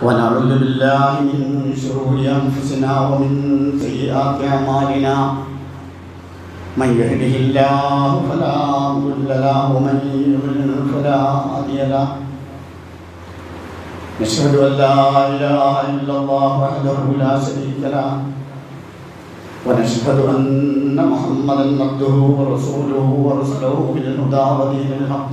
ونعوذ بالله من شرور أنفسنا ومن سيئات أعمالنا. من يهده الله فلا مضل له ومن يضلل فلا هادي له. نشهد أن لا إله إلا الله وحده لا شريك له. ونشهد أن محمدا عبده ورسوله ورسله بالهدى ودين الحق.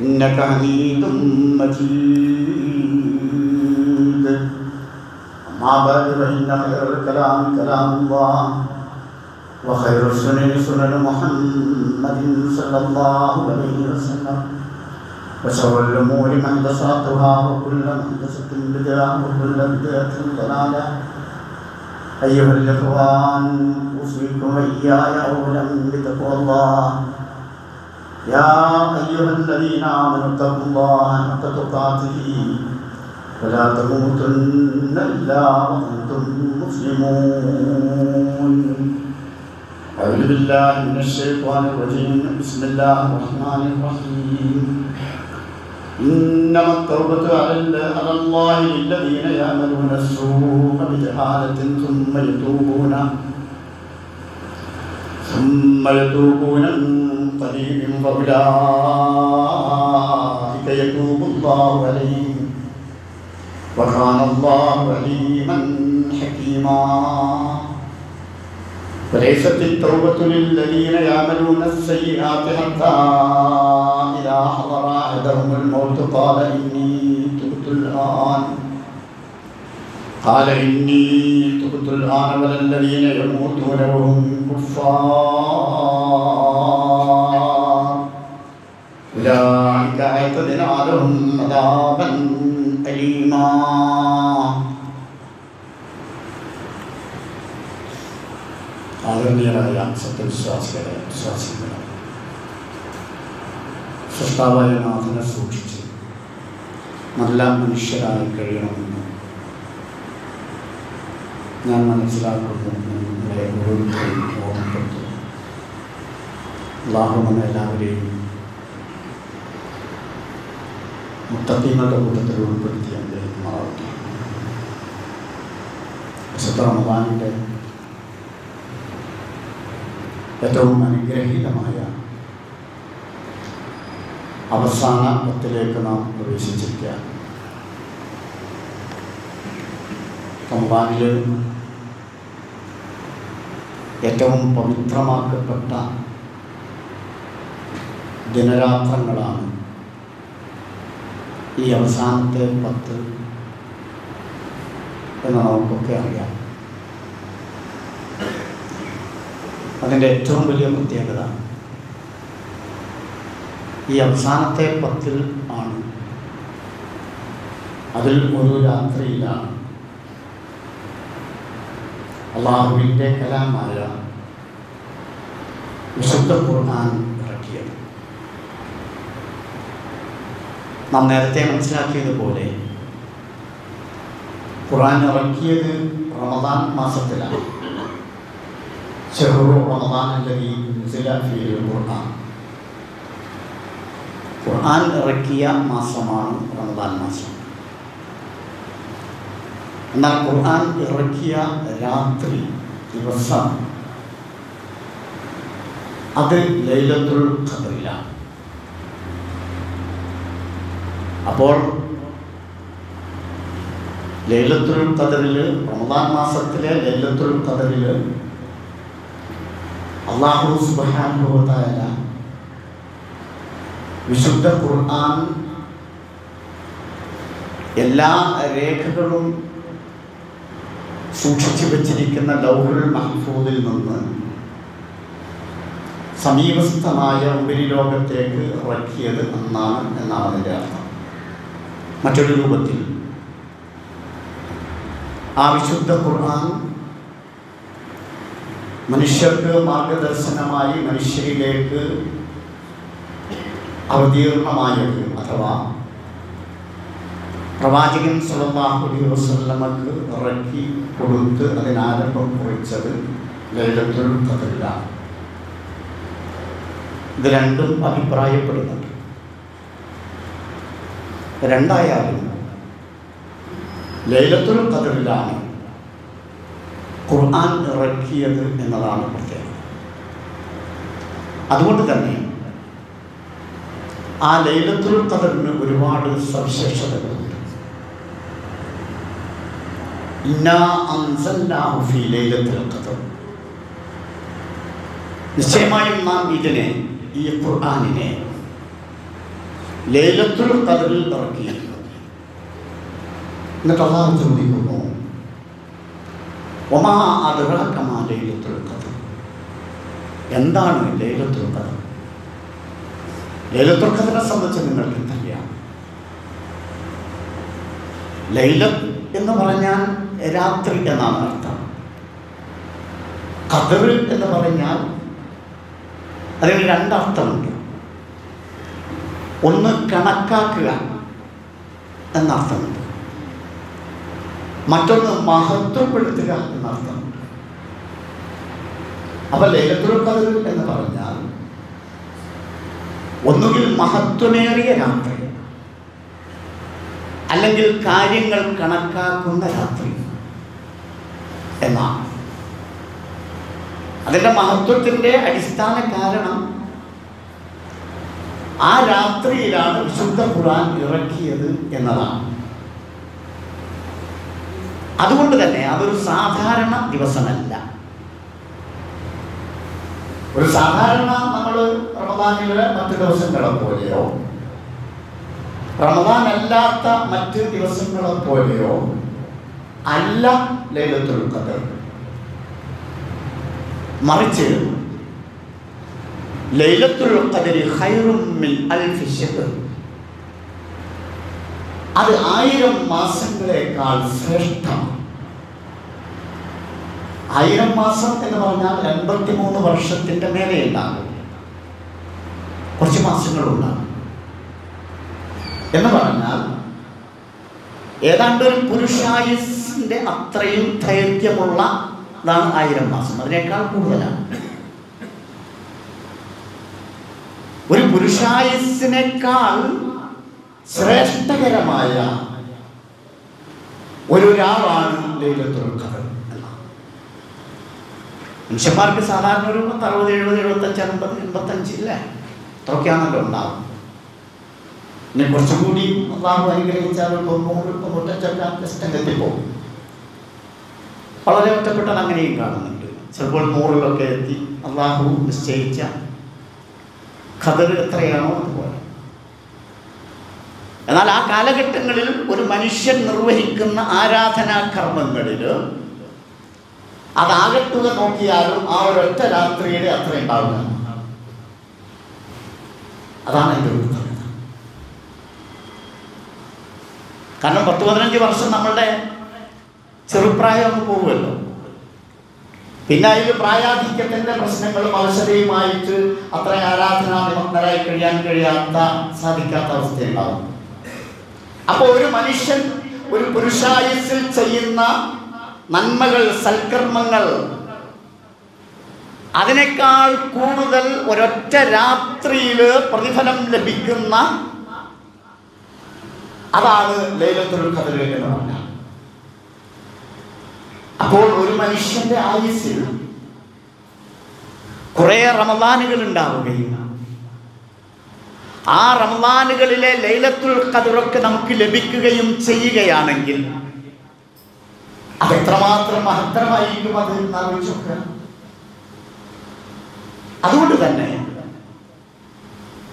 إنك حميد مجيد. أما بعد فإن خير الكلام كلام الله وخير السنن سنن محمد صلى الله عليه وسلم. وشر الأمور محدثاتها وكل محدثة بدعة وكل بدعة ضلالة. أيها الإخوان أوصيكم وإياي أولا بتقوى الله. يا أيها الذين آمنوا اتقوا الله حق تقاته. ولا تموتن إلا وأنتم مسلمون. أعوذ بالله من الشيطان الرجيم. بسم الله الرحمن الرحيم. إنما التوبة على الله للذين يعملون السوء بجهالة ثم يتوبون. ثم يتوبون قريب فأولئك يتوب الله عليهم وكان الله عليما حكيما. وليست التوبة للذين يعملون السيئات حتى إذا حضر أحدهم الموت قال إني تبت الآن. قال إني تبت الآن ولا الذين يموتون وهم كفار أولئك أعتدنا لهم عذابا أليما ആദരണീയരായ സത്യവിശ്വാസികളെ വിശ്വാസികളെ സൃഷ്ടാവായ നാഥനെ സൂക്ഷിച്ച് നല്ല മനുഷ്യരായി കഴിയണമെന്ന് ഞാൻ മനസ്സിലാക്കുന്നു നിങ്ങളെ നമ്മെ എല്ലാവരെയും മുത്തീങ്ങളുടെ കൂട്ടത്തിൽ ഉൾപ്പെടുത്തി അദ്ദേഹം വിശുദ്ധ റമദാനിന്റെ ഏറ്റവും അനുഗ്രഹീതമായ അവസാന പത്തിലേക്ക് നാം പ്രവേശിച്ചിരിക്കുക റമദാനിൽ ഏറ്റവും പവിത്രമാക്കപ്പെട്ട ദിനരാത്രങ്ങളാണ് ഈ അവസാനത്തെ പത്ത് എന്ന് നമുക്കൊക്കെ അറിയാം. അതിന്റെ ഏറ്റവും വലിയ പ്രത്യേകത ഈ അവസാനത്തെ പത്തിൽ ആണ്. അതിൽ ഒരു രാത്രിയിലാണ്. അള്ളാഹുവിന്റെ കലാമാരാണ് വിശുദ്ധ ഖുർആൻ ഇറക്കിയത്. നാം നേരത്തെ മനസ്സിലാക്കിയതുപോലെ ഖുർആൻ ഇറക്കിയത് റമദാൻ മാസത്തിലാണ്. ചെറു റമദാൻ അല്ലെങ്കിൽ ഖുർആൻ. ഖുർആൻ ഇറക്കിയ മാസമാണ് റമദാൻ മാസം. എന്നാൽ ഖുർആൻ ഇറക്കിയ രാത്രി ദിവസം അത് ലൈലത്തുൽ ഖദറിലാണ്. അപ്പോൾ ലൈലത്തുൽ ഖദറിൽ റമദാൻ മാസത്തിലെ ലൈലത്തുൽ ഖദറിൽ അള്ളാഹു സുബാനുഭവത്തായ വിശുദ്ധ ഖുർആൻ എല്ലാ രേഖകളും സൂക്ഷിച്ചു വച്ചിരിക്കുന്ന ലൗഹുൽ മഹ്ഫൂദിൽ നിന്ന് സമീപസ്ഥമായ ഉപരിലോകത്തേക്ക് ഇറക്കിയത് എന്നാണ് എന്നാണ് അതിന്റെ അർത്ഥം. മറ്റൊരു രൂപത്തിൽ ആ വിശുദ്ധ ഖുർആൻ മനുഷ്യർക്ക് മാർഗദർശനമായി മനുഷ്യരിലേക്ക് അവതീർണമായത് അഥവാ പ്രവാചകൻ സല്ലല്ലാഹു അലൈഹി വസല്ലമക്ക് ഇറക്കി കൊടുത്ത് അതിനാരംഭം കുറിച്ചത് ലൈലത്തുൽ ഖദറിലാണ്. ഇത് രണ്ടും അഭിപ്രായപ്പെടുന്നുണ്ട്. രണ്ടായാലും ലൈലത്തുൽ ഖദറിലാണ് ഖുർആൻ ഇറക്കിയത് എന്നതാണ് പ്രത്യേകത. അതുകൊണ്ട് തന്നെ ആ ലൈലത്തുൽ ഖദറിന് ഒരുപാട് സവിശേഷതകളുണ്ട് ഇന്നാ അൻസൽനാഹു ഫീ ലൈലത്തുൽ ഖദർ നിശ്ചയമായും നാം ഇതിനെ ഈ ഖുർആാനിനെ ലേലത്തുൽ ഖദറിൽ ഇറക്കിയിരിക്കുന്നു. എന്നിട്ട് അള്ളാഹു ചോദിക്കുന്നു ഒമാ അതിറക്കമാ ലൈലത്തുൽ ഖദർ? എന്താണ് ലേലത്തുൽ ഖദർ? ലൈലത്തുൽ ഖദറിനെ സംബന്ധിച്ച് നിങ്ങൾക്ക് എന്തറിയാം ലൈലം എന്ന് പറഞ്ഞാൽ രാത്രി എന്നാണ് അർത്ഥം ഖദർ എന്ന് പറഞ്ഞാൽ അതിന് രണ്ടർത്ഥമുണ്ട്. ഒന്ന് കണക്കാക്കുക എന്നർത്ഥമുണ്ട്. മറ്റൊന്ന് മഹത്വപ്പെടുത്തുക എന്നർത്ഥമുണ്ട്. അപ്പൊ ലൈലത്തുൽ ഖദർ എന്ന് പറഞ്ഞാൽ ഒന്നുകിൽ മഹത്വമേറിയ രാത്രി അല്ലെങ്കിൽ കാര്യങ്ങൾ കണക്കാക്കുന്ന രാത്രി. എന്നാണ്. അതിന്റെ മഹത്വത്തിന്റെ അടിസ്ഥാന കാരണം ആ രാത്രിയിലാണ് വിശുദ്ധ ഖുർആൻ ഇറക്കിയത് എന്നതാണ്. അതുകൊണ്ട് തന്നെ അതൊരു സാധാരണ ദിവസമല്ല. ഒരു സാധാരണ നമ്മൾ റമദാനിലെ മറ്റു ദിവസങ്ങളെ പോലെയോ? റമദാൻ അല്ലാത്ത മറ്റ് ദിവസങ്ങളെ പോലെയോ? അല്ല ലൈലത്തുൽ ഖദർ. മറിച്ച് ലൈലത്തുൽ ഖദരി ഖൈറും മിൻ അൽഫി ശഹർ. അത് ആയിരം മാസങ്ങളെക്കാൾ ശ്രേഷ്ഠമാണ്. ആയിരം മാസം എന്ന് പറഞ്ഞാൽ എൺപത്തി മൂന്ന് വർഷത്തിന്റെ മേലെ ഉണ്ടാകും കുറച്ച് മാസങ്ങളുണ്ടാകും. എന്ന് പറഞ്ഞാൽ ഏതാണ്ട് ഒരു പുരുഷായുസിന്റെ അത്രയും ദൈർഘ്യമുള്ള ഇതാണ് ആയിരം മാസം. അതിനേക്കാൾ കൂടുതലാണ്. ഒരു പുരുഷായുസിനേക്കാൾ ശ്രേഷ്ഠകരമായ ഒരാളാണ് മനുഷ്യന്മാർക്ക് സാധാരണ ഒരു പത്ത് അറുപത് എഴുപത് എഴുപത്തഞ്ച് അൻപത് എൺപത്തഞ്ച് ഇല്ലേ? അത്രയൊക്കെയാണല്ലോ ഉണ്ടാവും പിന്നെ കുറച്ചും കൂടി അനുഗ്രഹിച്ചാൽ തൊണ്ണൂറ് തൊണ്ണൂറ്റഞ്ചൊക്കെ ഇഷ്ടം പോകും വളരെ ഒറ്റപ്പെട്ടാൽ അങ്ങനെയും കാണുന്നുണ്ട്. ചിലപ്പോൾ നൂറിലൊക്കെ എത്തി അള്ളാഹു നിശ്ചയിച്ച ഖദർ എത്രയാണോ അതുപോലെ. എന്നാൽ ആ കാലഘട്ടങ്ങളിൽ ഒരു മനുഷ്യൻ നിർവഹിക്കുന്ന ആരാധനാ കർമ്മങ്ങളിൽ അതാകത്തുക നോക്കിയാലും ആ ഒരൊറ്റ രാത്രിയുടെ അത്ര ഉണ്ടാവുക. അതാണ് എന്റെ ഒരു കാരണം പത്ത് പതിനഞ്ച് വർഷം നമ്മളുടെ ചെറുപ്രായം പോകുമല്ലോ പിന്നെ അതിൽ പ്രായാധിക്യത്തിന്റെ പ്രശ്നങ്ങളും അവശതയുമായിട്ട് അത്ര ആരാധനാ കഴിയാൻ കഴിയാത്ത സാധിക്കാത്ത അവസ്ഥയുണ്ടാവും. അപ്പോൾ ഒരു മനുഷ്യൻ ഒരു പുരുഷായുസിൽ ചെയ്യുന്ന നന്മകൾ സൽക്കർമ്മങ്ങൾ അതിനേക്കാൾ കൂടുതൽ ഒരൊറ്റ രാത്രിയിൽ പ്രതിഫലം ലഭിക്കുന്ന അതാണ് ലൈലത്തുൽ ഖദർ എന്ന് പറഞ്ഞാൽ. അപ്പോൾ ഒരു മനുഷ്യന്റെ ആയുസ്സിൽ കുറെ റമദാനുകൾ ഉണ്ടാവുകയും ആ റമദാനുകളിലെ ലൈലത്തുൽ ഖദറൊക്കെ നമുക്ക് ലഭിക്കുകയും ചെയ്യുകയാണെങ്കിൽ അതെത്രമാത്രം മഹത്തരമായിരിക്കും അത് ആലോചിച്ചൊക്കെ അതുകൊണ്ട് തന്നെ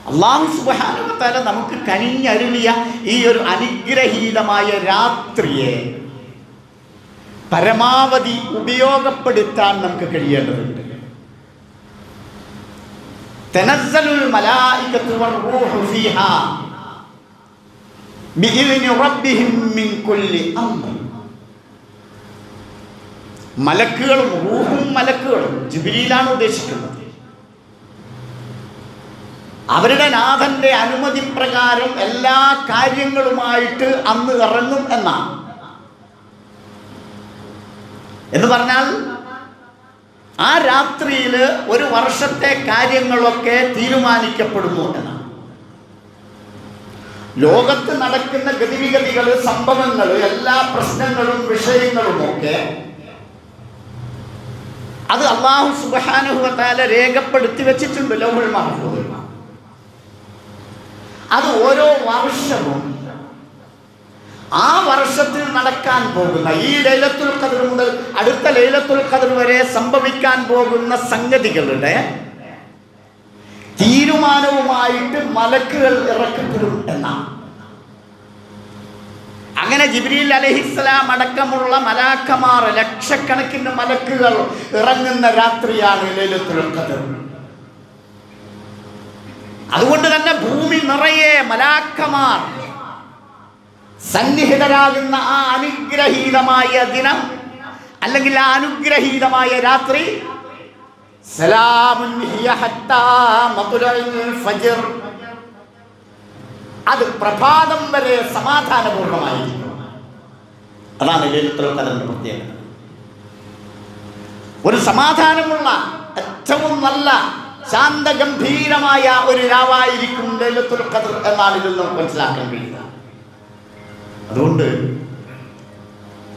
അള്ളാഹു സുബാനുവത്താല നമുക്ക് കനിഞ്ഞരുളിയ ഈ ഒരു അനുഗ്രഹീതമായ രാത്രിയെ പരമാവധി ഉപയോഗപ്പെടുത്താൻ നമുക്ക് കഴിയേണ്ടതുണ്ട്. തനസ്സലുൽ റബ്ബിഹിം മിൻ കുല്ലി മലക്കുകളും റൂഹും മലക്കുകളും ജുബിലിയിലാണ് ഉദ്ദേശിക്കുന്നത്. അവരുടെ നാഥന്റെ അനുമതി പ്രകാരം എല്ലാ കാര്യങ്ങളുമായിട്ട് അന്ന് ഇറങ്ങും എന്നാണ്. എന്ന് പറഞ്ഞാൽ ആ രാത്രിയിൽ ഒരു വർഷത്തെ കാര്യങ്ങളൊക്കെ തീരുമാനിക്കപ്പെടുന്നു എന്നാണ്. ലോകത്ത് നടക്കുന്ന ഗതിവിഗതികൾ സംഭവങ്ങൾ എല്ലാ പ്രശ്നങ്ങളും വിഷയങ്ങളും ഒക്കെ അത് അള്ളാഹു സുബാനുഭവത്താല രേഖപ്പെടുത്തി വെച്ചിട്ടുണ്ട് ലോഹുൽ മഹബൂബ് അത് ഓരോ വർഷവും ആ വർഷത്തിൽ നടക്കാൻ പോകുന്ന ഈ ലൈലത്തുൽ ഖദർ മുതൽ അടുത്ത ലൈലത്തുൽ ഖദർ വരെ സംഭവിക്കാൻ പോകുന്ന സംഗതികളുടെ തീരുമാനവുമായിട്ട് മലക്കുകൾ ഇറക്കപ്പെടും എന്നാണ്. അങ്ങനെ ജിബ്രീൽ അലഹിസ്സലാം അടക്കമുള്ള മലാക്കമാർ ലക്ഷക്കണക്കിന് മലക്കുകൾ ഇറങ്ങുന്ന രാത്രിയാണ് ലൈലത്തുൽ ഖദർ. അതുകൊണ്ട് തന്നെ ഭൂമി നിറയെ മലാക്കമാർ സന്നിഹിതരാകുന്ന ആ അനുഗ്രഹീതമായ ദിനം അല്ലെങ്കിൽ ആ അനുഗ്രഹീതമായ രാത്രി. അത് പ്രഭാതം വരെ സമാധാനപൂർണമായി അതാണ് ഖദറിന്റെ പ്രത്യേകത. ഒരു സമാധാനമുള്ള ഏറ്റവും നല്ല ശാന്തഗംഭീരമായ ഒരു രാവായിരിക്കും ലൈലത്തുൽ ഖദർ എന്നാണ് ഇതിൽ നമുക്ക് മനസ്സിലാക്കാൻ കഴിയുക അതുകൊണ്ട്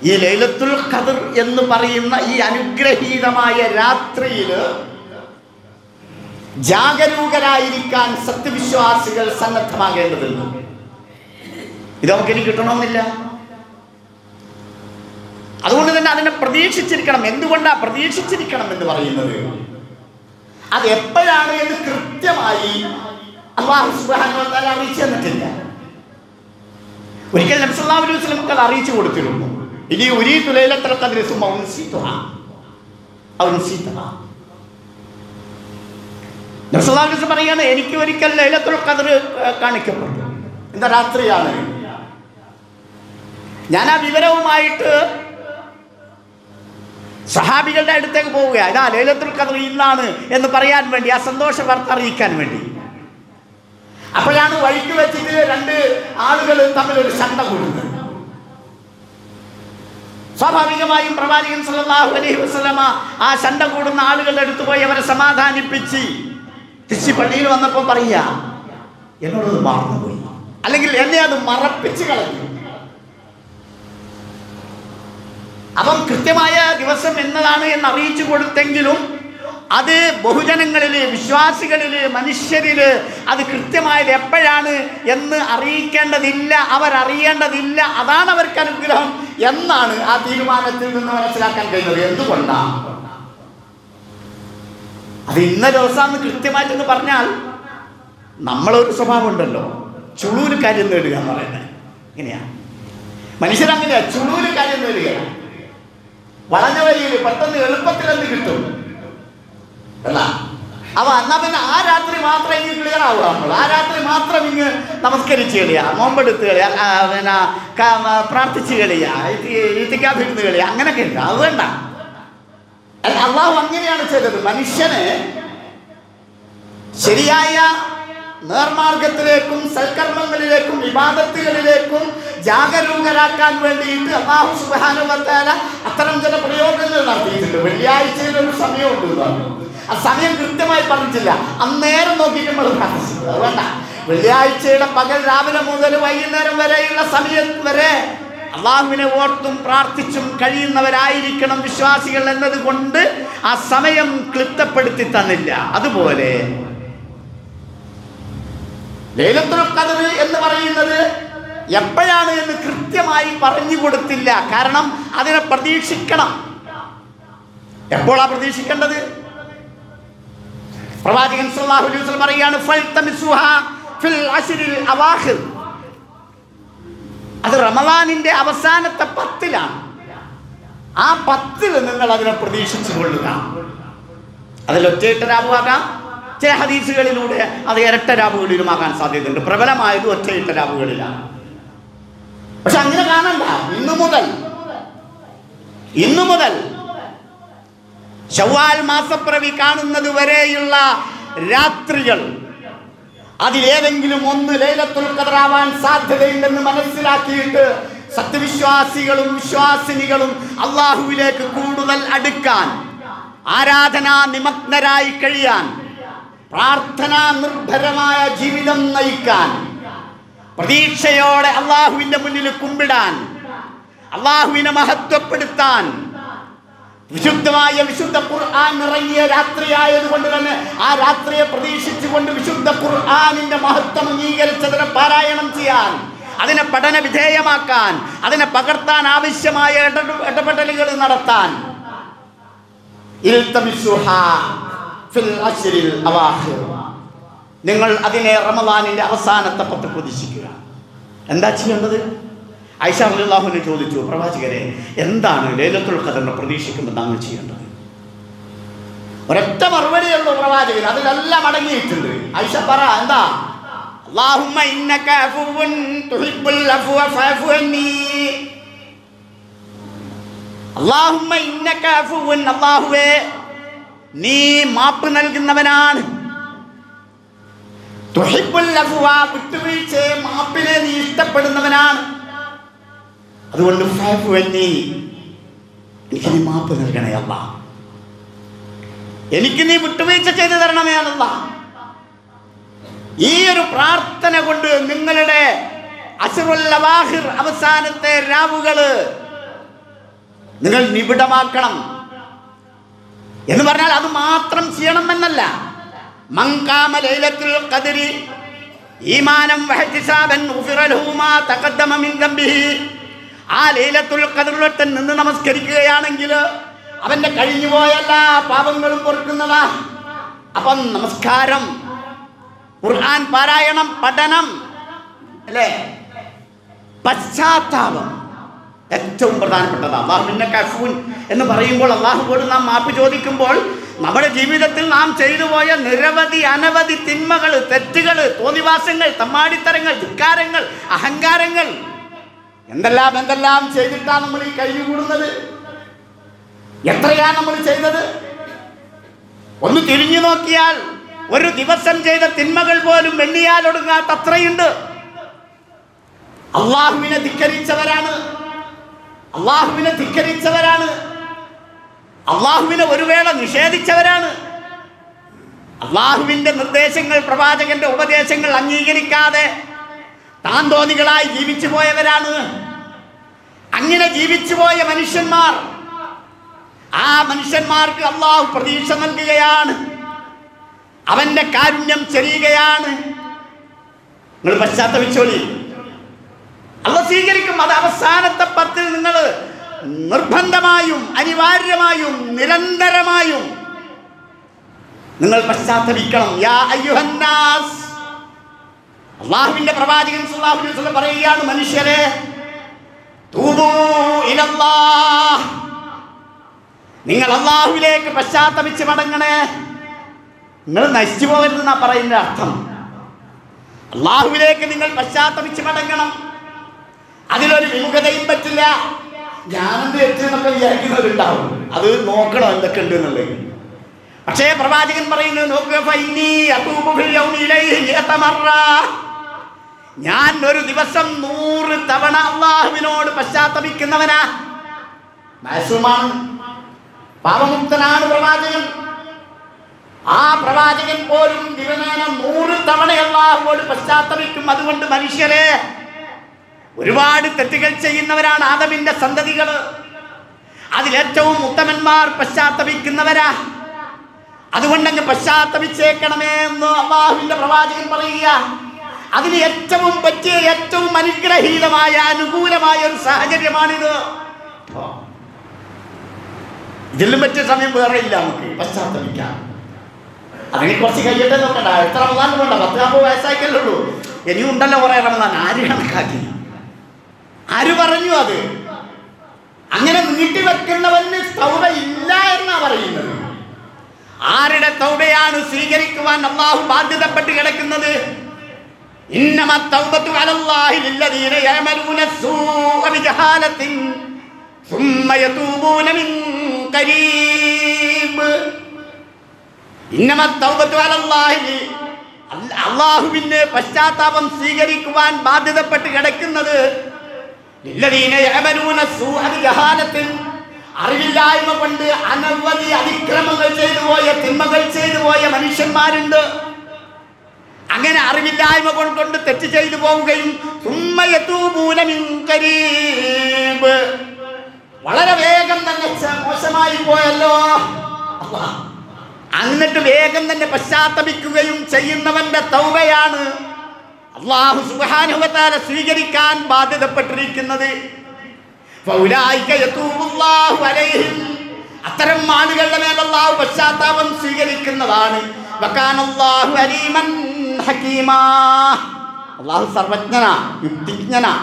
ഈ ലൈലത്തുൽ ഖദർ എന്ന് പറയുന്ന ഈ അനുഗ്രഹീതമായ രാത്രിയിൽ ജാഗരൂകരായിരിക്കാൻ സത്യവിശ്വാസികൾ സന്നദ്ധമാകേണ്ടതുണ്ട്. ഇത് നമുക്ക് ഇനി കിട്ടണമെന്നില്ല. അതുകൊണ്ട് തന്നെ അതിനെ പ്രതീക്ഷിച്ചിരിക്കണം. എന്തുകൊണ്ടാ പ്രതീക്ഷിച്ചിരിക്കണം എന്ന് പറയുന്നത്? അത് എപ്പോഴാണ് എന്ന് കൃത്യമായി അള്ളാഹു തആല അറിയിച്ചു തന്നിട്ടില്ല. ഒരിക്കൽ വസല്ലം അത് അറിയിച്ചു കൊടുത്തിരുന്നു. ഇനി ഉരീ വസല്ലം പറയാണ് എനിക്ക് ഒരിക്കൽ ലൈലത്തുൽ ഖദ്ർ കാണിക്കപ്പെട്ടു. എന്താ രാത്രിയാണ്? ഞാൻ ആ വിവരവുമായിട്ട് സഹാബികളുടെ അടുത്തേക്ക് പോവുക ഇതാ ലൈലത്തുൽ കദർ ഇന്നാണ് എന്ന് പറയാൻ വേണ്ടി ആ സന്തോഷ വാർത്ത അറിയിക്കാൻ വേണ്ടി. അപ്പോഴാണ് വഴിക്ക് വെച്ചിട്ട് രണ്ട് ആളുകൾ തമ്മിൽ ഒരു ശണ്ട കൂടുന്നത്. സ്വാഭാവികമായും പ്രവാചകൻ സല്ലല്ലാഹു അലൈഹി വസല്ലമ ആ ശണ്ട കൂടുന്ന ആളുകളുടെ അടുത്ത് പോയി അവരെ സമാധാനിപ്പിച്ച് തിരിച്ച് പള്ളിയിൽ വന്നപ്പോൾ പറയുക എന്നോടത് മറന്നുപോയി അല്ലെങ്കിൽ എന്നെ അത് മറപ്പിച്ച് കളഞ്ഞു. അപ്പം കൃത്യമായ ദിവസം എന്നതാണ് എന്ന് അറിയിച്ചു കൊടുത്തെങ്കിലും അത് ബഹുജനങ്ങളിൽ വിശ്വാസികളിൽ മനുഷ്യരിൽ അത് കൃത്യമായത് എപ്പോഴാണ് എന്ന് അറിയിക്കേണ്ടതില്ല അവരറിയേണ്ടതില്ല അതാണ് അവർക്ക് അനുഗ്രഹം എന്നാണ് ആ തീരുമാനത്തിൽ നിന്ന് മനസ്സിലാക്കാൻ കഴിയുന്നത്. എന്തുകൊണ്ടാണ്? അത് ഇന്ന ദിവസമാണ് കൃത്യമായിട്ടെന്ന് പറഞ്ഞാൽ നമ്മളൊരു സ്വഭാവം ഉണ്ടല്ലോ ചുളൂര് കാര്യം നേടുക എന്ന് പറയുന്നത്. ഇങ്ങനെയാ. മനുഷ്യരങ്ങനെയാ. ചുളൂര് കാര്യം നേടുക. വളഞ്ഞ വഴിയിൽ പെട്ടെന്ന് എളുപ്പത്തിൽ എന്ത് കിട്ടും. അല്ല അപ്പൊ എന്നാ പിന്നെ ആ രാത്രി മാത്രം ഇങ്ങ് ക്ലിയർ ആവുക നമ്മൾ ആ രാത്രി മാത്രം ഇങ്ങ് നമസ്കരിച്ച് കളിയാ. നോമ്പെടുത്ത് കളിയാ. പിന്നെ പ്രാർത്ഥിച്ച് കളിയാ. ഇരുത്തിക്കാതിരുന്ന് കളിയാ. അങ്ങനെയൊക്കെ ഉണ്ട്. അത് വേണ്ട. അള്ളാഹു അങ്ങനെയാണ് ചെയ്തത്. മനുഷ്യന് ശരിയായ നേർമാർഗത്തിലേക്കും സൽക്കർമ്മങ്ങളിലേക്കും വിവാദത്തുകളിലേക്കും ജാഗരൂകരാക്കാൻ വേണ്ടിയിട്ട് അള്ളാഹു സുബാനുവത്താല അത്തരം ചില പ്രയോഗങ്ങൾ നടത്തിയിട്ടുണ്ട്. വെള്ളിയാഴ്ചയിൽ ഒരു സമയമുണ്ട്. ആ സമയം കൃത്യമായി പറഞ്ഞിട്ടില്ല. അന്നേരം നോക്കിയിട്ട് നമ്മൾ പ്രാർത്ഥിച്ചത് അതുകൊണ്ട വെള്ളിയാഴ്ചയുടെ പകൽ രാവിലെ മുതൽ വൈകുന്നേരം വരെയുള്ള സമയം വരെ അള്ളാഹുവിനെ ഓർത്തും പ്രാർത്ഥിച്ചും കഴിയുന്നവരായിരിക്കണം വിശ്വാസികൾ എന്നതുകൊണ്ട് ആ സമയം ക്ലിപ്തപ്പെടുത്തി തന്നില്ല. അതുപോലെ ലൈലത്തുൽ എന്ന് പറയുന്നത് എപ്പോഴാണ് എന്ന് കൃത്യമായി പറഞ്ഞു കൊടുത്തില്ല. കാരണം അതിനെ പ്രതീക്ഷിക്കണം. എപ്പോഴാ പ്രതീക്ഷിക്കേണ്ടത്? പ്രവാചകൻ സല്ലല്ലാഹു അലൈഹി വസല്ലം ഫിൽ അത് റമദാനിന്റെ അവസാനത്തെ പത്തിലാണ്. ആ പത്തിൽ നിങ്ങൾ അതിനെ പ്രതീക്ഷിച്ചു കൊള്ളുക. അതിൽ ഒറ്റയിട്ട രാവുമാകാം ചില ഹദീസുകളിലൂടെ അത് ഇരട്ട രാവുകളിലുമാകാൻ സാധ്യതയുണ്ട്. പ്രബലമായത് ഒറ്റയിട്ട രാവുകളിലാണ് പക്ഷെ അങ്ങനെ കാണണ്ട. ഇന്നു മുതൽ ഇന്നു മുതൽ ശവ്വാൽ മാസപ്പിറവി കാണുന്നത് വരെയുള്ള രാത്രികൾ. അതിലേതെങ്കിലും ഒന്ന് ലൈലത്തുൽ കതറാവാൻ സാധ്യതയുണ്ടെന്ന് മനസ്സിലാക്കിയിട്ട് സത്യവിശ്വാസികളും വിശ്വാസിനികളും അള്ളാഹുവിലേക്ക് കൂടുതൽ അടുക്കാൻ ആരാധനാ നിമഗ്നരായി കഴിയാൻ പ്രാർത്ഥനാ നിർഭരമായ ജീവിതം നയിക്കാൻ പ്രതീക്ഷയോടെ അള്ളാഹുവിന്റെ മുന്നിൽ കുമ്പിടാൻ അള്ളാഹുവിനെ മഹത്വപ്പെടുത്താൻ വിശുദ്ധമായ വിശുദ്ധ ഖുർആൻ ഇറങ്ങിയ രാത്രിയായതുകൊണ്ട് തന്നെ ആ രാത്രിയെ പ്രതീക്ഷിച്ചുകൊണ്ട് വിശുദ്ധ ഖുർആനിന്റെ മഹത്വം അംഗീകരിച്ചതിനെ പാരായണം ചെയ്യാൻ അതിനെ പഠന വിധേയമാക്കാൻ അതിനെ പകർത്താൻ ആവശ്യമായ ഇടപെടലുകൾ നടത്താൻ. നിങ്ങൾ അതിനെ റമദാനിന്റെ അവസാനത്തെ പത്ത് പ്രതീക്ഷിക്കുക. എന്താ ചെയ്യേണ്ടത്? ഐഷ ചോദിച്ചു പ്രവാചകരെ എന്താണ് ലേലത്തുൽ ഖദറിനെ പ്രതീക്ഷിക്കുമ്പോൾ താങ്കൾ ചെയ്യേണ്ടത്? ഒരൊറ്റ മറുപടിയുള്ളൂ പ്രവാചകൻ അതിലെല്ലാം അടങ്ങിയിട്ടുണ്ട്. ഐഷ പറ എന്താ? അല്ലാഹുവേ നീ മാപ്പ് നൽകുന്നവനാണ്. വിട്ടുവീഴ്ചയെ മാപ്പിനെ നീ ഇഷ്ടപ്പെടുന്നവനാണ്. അതുകൊണ്ട് എനിക്ക് നീ മാപ്പ് നൽകണേ അല്ല. എനിക്ക് നീ വിട്ടുവീഴ്ച ചെയ്തു തരണമേ അല്ല. ഈ ഒരു പ്രാർത്ഥന കൊണ്ട് നിങ്ങളുടെ അസുറുല്ലവാഹിർ അവസാനത്തെ രാവുകൾ നിങ്ങൾ നിബിഡമാക്കണം. എന്ന് പറഞ്ഞാൽ അത് മാത്രം ചെയ്യണമെന്നല്ല. മങ്കാമ ലൈലത്തുൽ കതിരി ഈമാനം വഹ്തിസാബൻ ഗുഫിറ തകദ്ദമ മിൻ ദംബിഹി. ആ ലൈലത്തുൽ കതിറിലൊട്ടൻ നിന്ന് നമസ്കരിക്കുകയാണെങ്കിൽ അവന്റെ കഴിഞ്ഞുപോയ എല്ലാ പാപങ്ങളും പൊറുക്കുന്നതാ. അപ്പം നമസ്കാരം. ഖുർആൻ പാരായണം പഠനം അല്ലേ? പശ്ചാത്താപം. ഏറ്റവും പ്രധാനപ്പെട്ടത്. അള്ളാഹുവിന്റെ കഫൂൻ എന്ന് പറയുമ്പോൾ അള്ളാഹുവോട് നാം മാപ്പ് ചോദിക്കുമ്പോൾ നമ്മുടെ ജീവിതത്തിൽ നാം ചെയ്തു പോയ നിരവധി അനവധി തിന്മകൾ തെറ്റുകൾ തോന്നിവാസങ്ങൾ തമ്മാടിത്തരങ്ങൾ ധിക്കാരങ്ങൾ അഹങ്കാരങ്ങൾ എന്തെല്ലാം എന്തെല്ലാം ചെയ്തിട്ടാണ് നമ്മൾ ഈ കഴിഞ്ഞുകൂടുന്നത് എത്രയാ നമ്മൾ ചെയ്തത്? ഒന്ന് തിരിഞ്ഞു നോക്കിയാൽ ഒരു ദിവസം ചെയ്ത തിന്മകൾ പോലും വെണ്ണിയാൽ ഒടുങ്ങാത്ത അത്രയുണ്ട്. അള്ളാഹുവിനെ ധിക്കരിച്ചവരാണ്. അള്ളാഹുവിനെ ധിക്കരിച്ചവരാണ്. അള്ളാഹുവിനെ ഒരു വേള നിഷേധിച്ചവരാണ്. അള്ളാഹുവിന്റെ നിർദ്ദേശങ്ങൾ പ്രവാചകന്റെ ഉപദേശങ്ങൾ അംഗീകരിക്കാതെ താൻ തോന്നികളായി ജീവിച്ചു പോയവരാണ്. അങ്ങനെ ജീവിച്ചു പോയ മനുഷ്യന്മാർ. ആ മനുഷ്യന്മാർക്ക് അള്ളാഹു പ്രതീക്ഷ നൽകുകയാണ്. അവന്റെ കാരുണ്യം ചെറിയുകയാണ്. നിങ്ങൾ പശ്ചാത്തപിച്ചോളി. അവ സ്വീകരിക്കും. അത് അവസാനത്തെ പത്തിൽ നിങ്ങൾ നിർബന്ധമായും അനിവാര്യമായും നിരന്തരമായും നിങ്ങൾ പശ്ചാത്തപിക്കണം. യാ അയ്യുഹന്നാസ്. അള്ളാഹുവിന്റെ പ്രവാചകൻ പറയുകയാണ് മനുഷ്യരെ നിങ്ങൾ അള്ളാഹുവിലേക്ക് പശ്ചാത്തപിച്ച് മടങ്ങണേ. നിങ്ങൾ നശിച്ചു പോകരുതെന്നാ പറയുന്ന അർത്ഥം. അള്ളാഹുവിലേക്ക് നിങ്ങൾ പശ്ചാത്തപിച്ച് മടങ്ങണം. അതിലൊരു വിമുഖതയും പറ്റില്ല. ഞാനെന്ത് തെറ്റെന്നൊക്കെ വിചാരിക്കുന്നവരുണ്ടാവും. അത് നോക്കണം എന്തൊക്കെ ഉണ്ട് എന്നുള്ളത്. പക്ഷേ പ്രവാചകൻ പറയുന്നത് നോക്കുക ഞാൻ ഒരു ദിവസം നൂറ് തവണ അള്ളാഹുവിനോട് പശ്ചാത്തപിക്കുന്നവനാ. മാസുമാണ്. പാപമുക്തനാണ് പ്രവാചകൻ. ആ പ്രവാചകൻ പോലും ദിവനേന നൂറ് തവണ അള്ളാഹുവോട് പശ്ചാത്തപിക്കും. അതുകൊണ്ട് മനുഷ്യരെ ഒരുപാട് തെറ്റുകൾ ചെയ്യുന്നവരാണ് ആദമിന്റെ സന്തതികൾ അതിലേറ്റവും ഉത്തമന്മാർ പശ്ചാത്തപിക്കുന്നവരാ. അതുകൊണ്ടങ്ങ് പശ്ചാത്തപിച്ചേക്കണമേ എന്ന് അള്ളാഹുവിന്റെ പ്രവാചകൻ പറയുക അതിന് ഏറ്റവും പറ്റിയ ഏറ്റവും അനുഗ്രഹീതമായ അനുകൂലമായ ഒരു സാഹചര്യമാണിത് ഇതിലും പറ്റിയ സമയം വേറെ ഇല്ല നമുക്ക്. പശ്ചാത്തലിക്കാം അതിനെ കുറച്ച് കഴിയട്ടെ നോക്കണ്ട. എത്ര റമദാൻ വേണ്ട? പത്ത് നാൽപ്പത് വയസ്സായിക്കല്ലേ ഉള്ളൂ. ഇനിയും ഉണ്ടല്ലോ കുറെ റമദാൻ. ആര് കണക്കാക്കി? ആര് പറഞ്ഞു അത്? അങ്ങനെ നീട്ടി വെക്കുന്നവന് തൗബ ഇല്ല എന്നാ പറയുന്നത്. ആരുടെ തൗബയാണ് സ്വീകരിക്കുവാൻ അള്ളാഹു ബാധ്യതപ്പെട്ട് കിടക്കുന്നത്? ഇന്നമ തൗബത്തു അലല്ലാഹി ലില്ലദീന യഅമലൂന السوء بجهالة ثم يتوبون من قريب കരീബ് ഇന്നമ തൗബത്തു അലല്ലാഹി അല്ല- അള്ളാഹുവിന് പശ്ചാത്താപം സ്വീകരിക്കുവാൻ ബാധ്യതപ്പെട്ട് കിടക്കുന്നത് ലില്ലദീന യഅമലൂന സൂഅ ബിജഹാലത്തിൻ അറിവില്ലായ്മ കൊണ്ട് അനവധി അതിക്രമങ്ങൾ ചെയ്തു പോയ തിന്മകൾ ചെയ്തു പോയ മനുഷ്യന്മാരുണ്ട് അങ്ങനെ അറിവില്ലായ്മ കൊണ്ട് തെറ്റ് ചെയ്തു പോവുകയും. വളരെ വേഗം തന്നെ മോശമായി പോയല്ലോ. എന്നിട്ട് വേഗം തന്നെ പശ്ചാത്തപിക്കുകയും ചെയ്യുന്നവന്റെ തൗബയാണ് അള്ളാഹു സുബ്ഹാനഹുവതആല സ്വീകരിക്കാൻ ബാധ്യതപ്പെട്ടിരിക്കുന്നത്. അത്തരം ആളുകളുടെ മേൽ അള്ളാഹു പശ്ചാത്താപം സ്വീകരിക്കുന്നതാണ് അള്ളാഹു സർവജ്ഞനാ യുക്തിജ്ഞനാ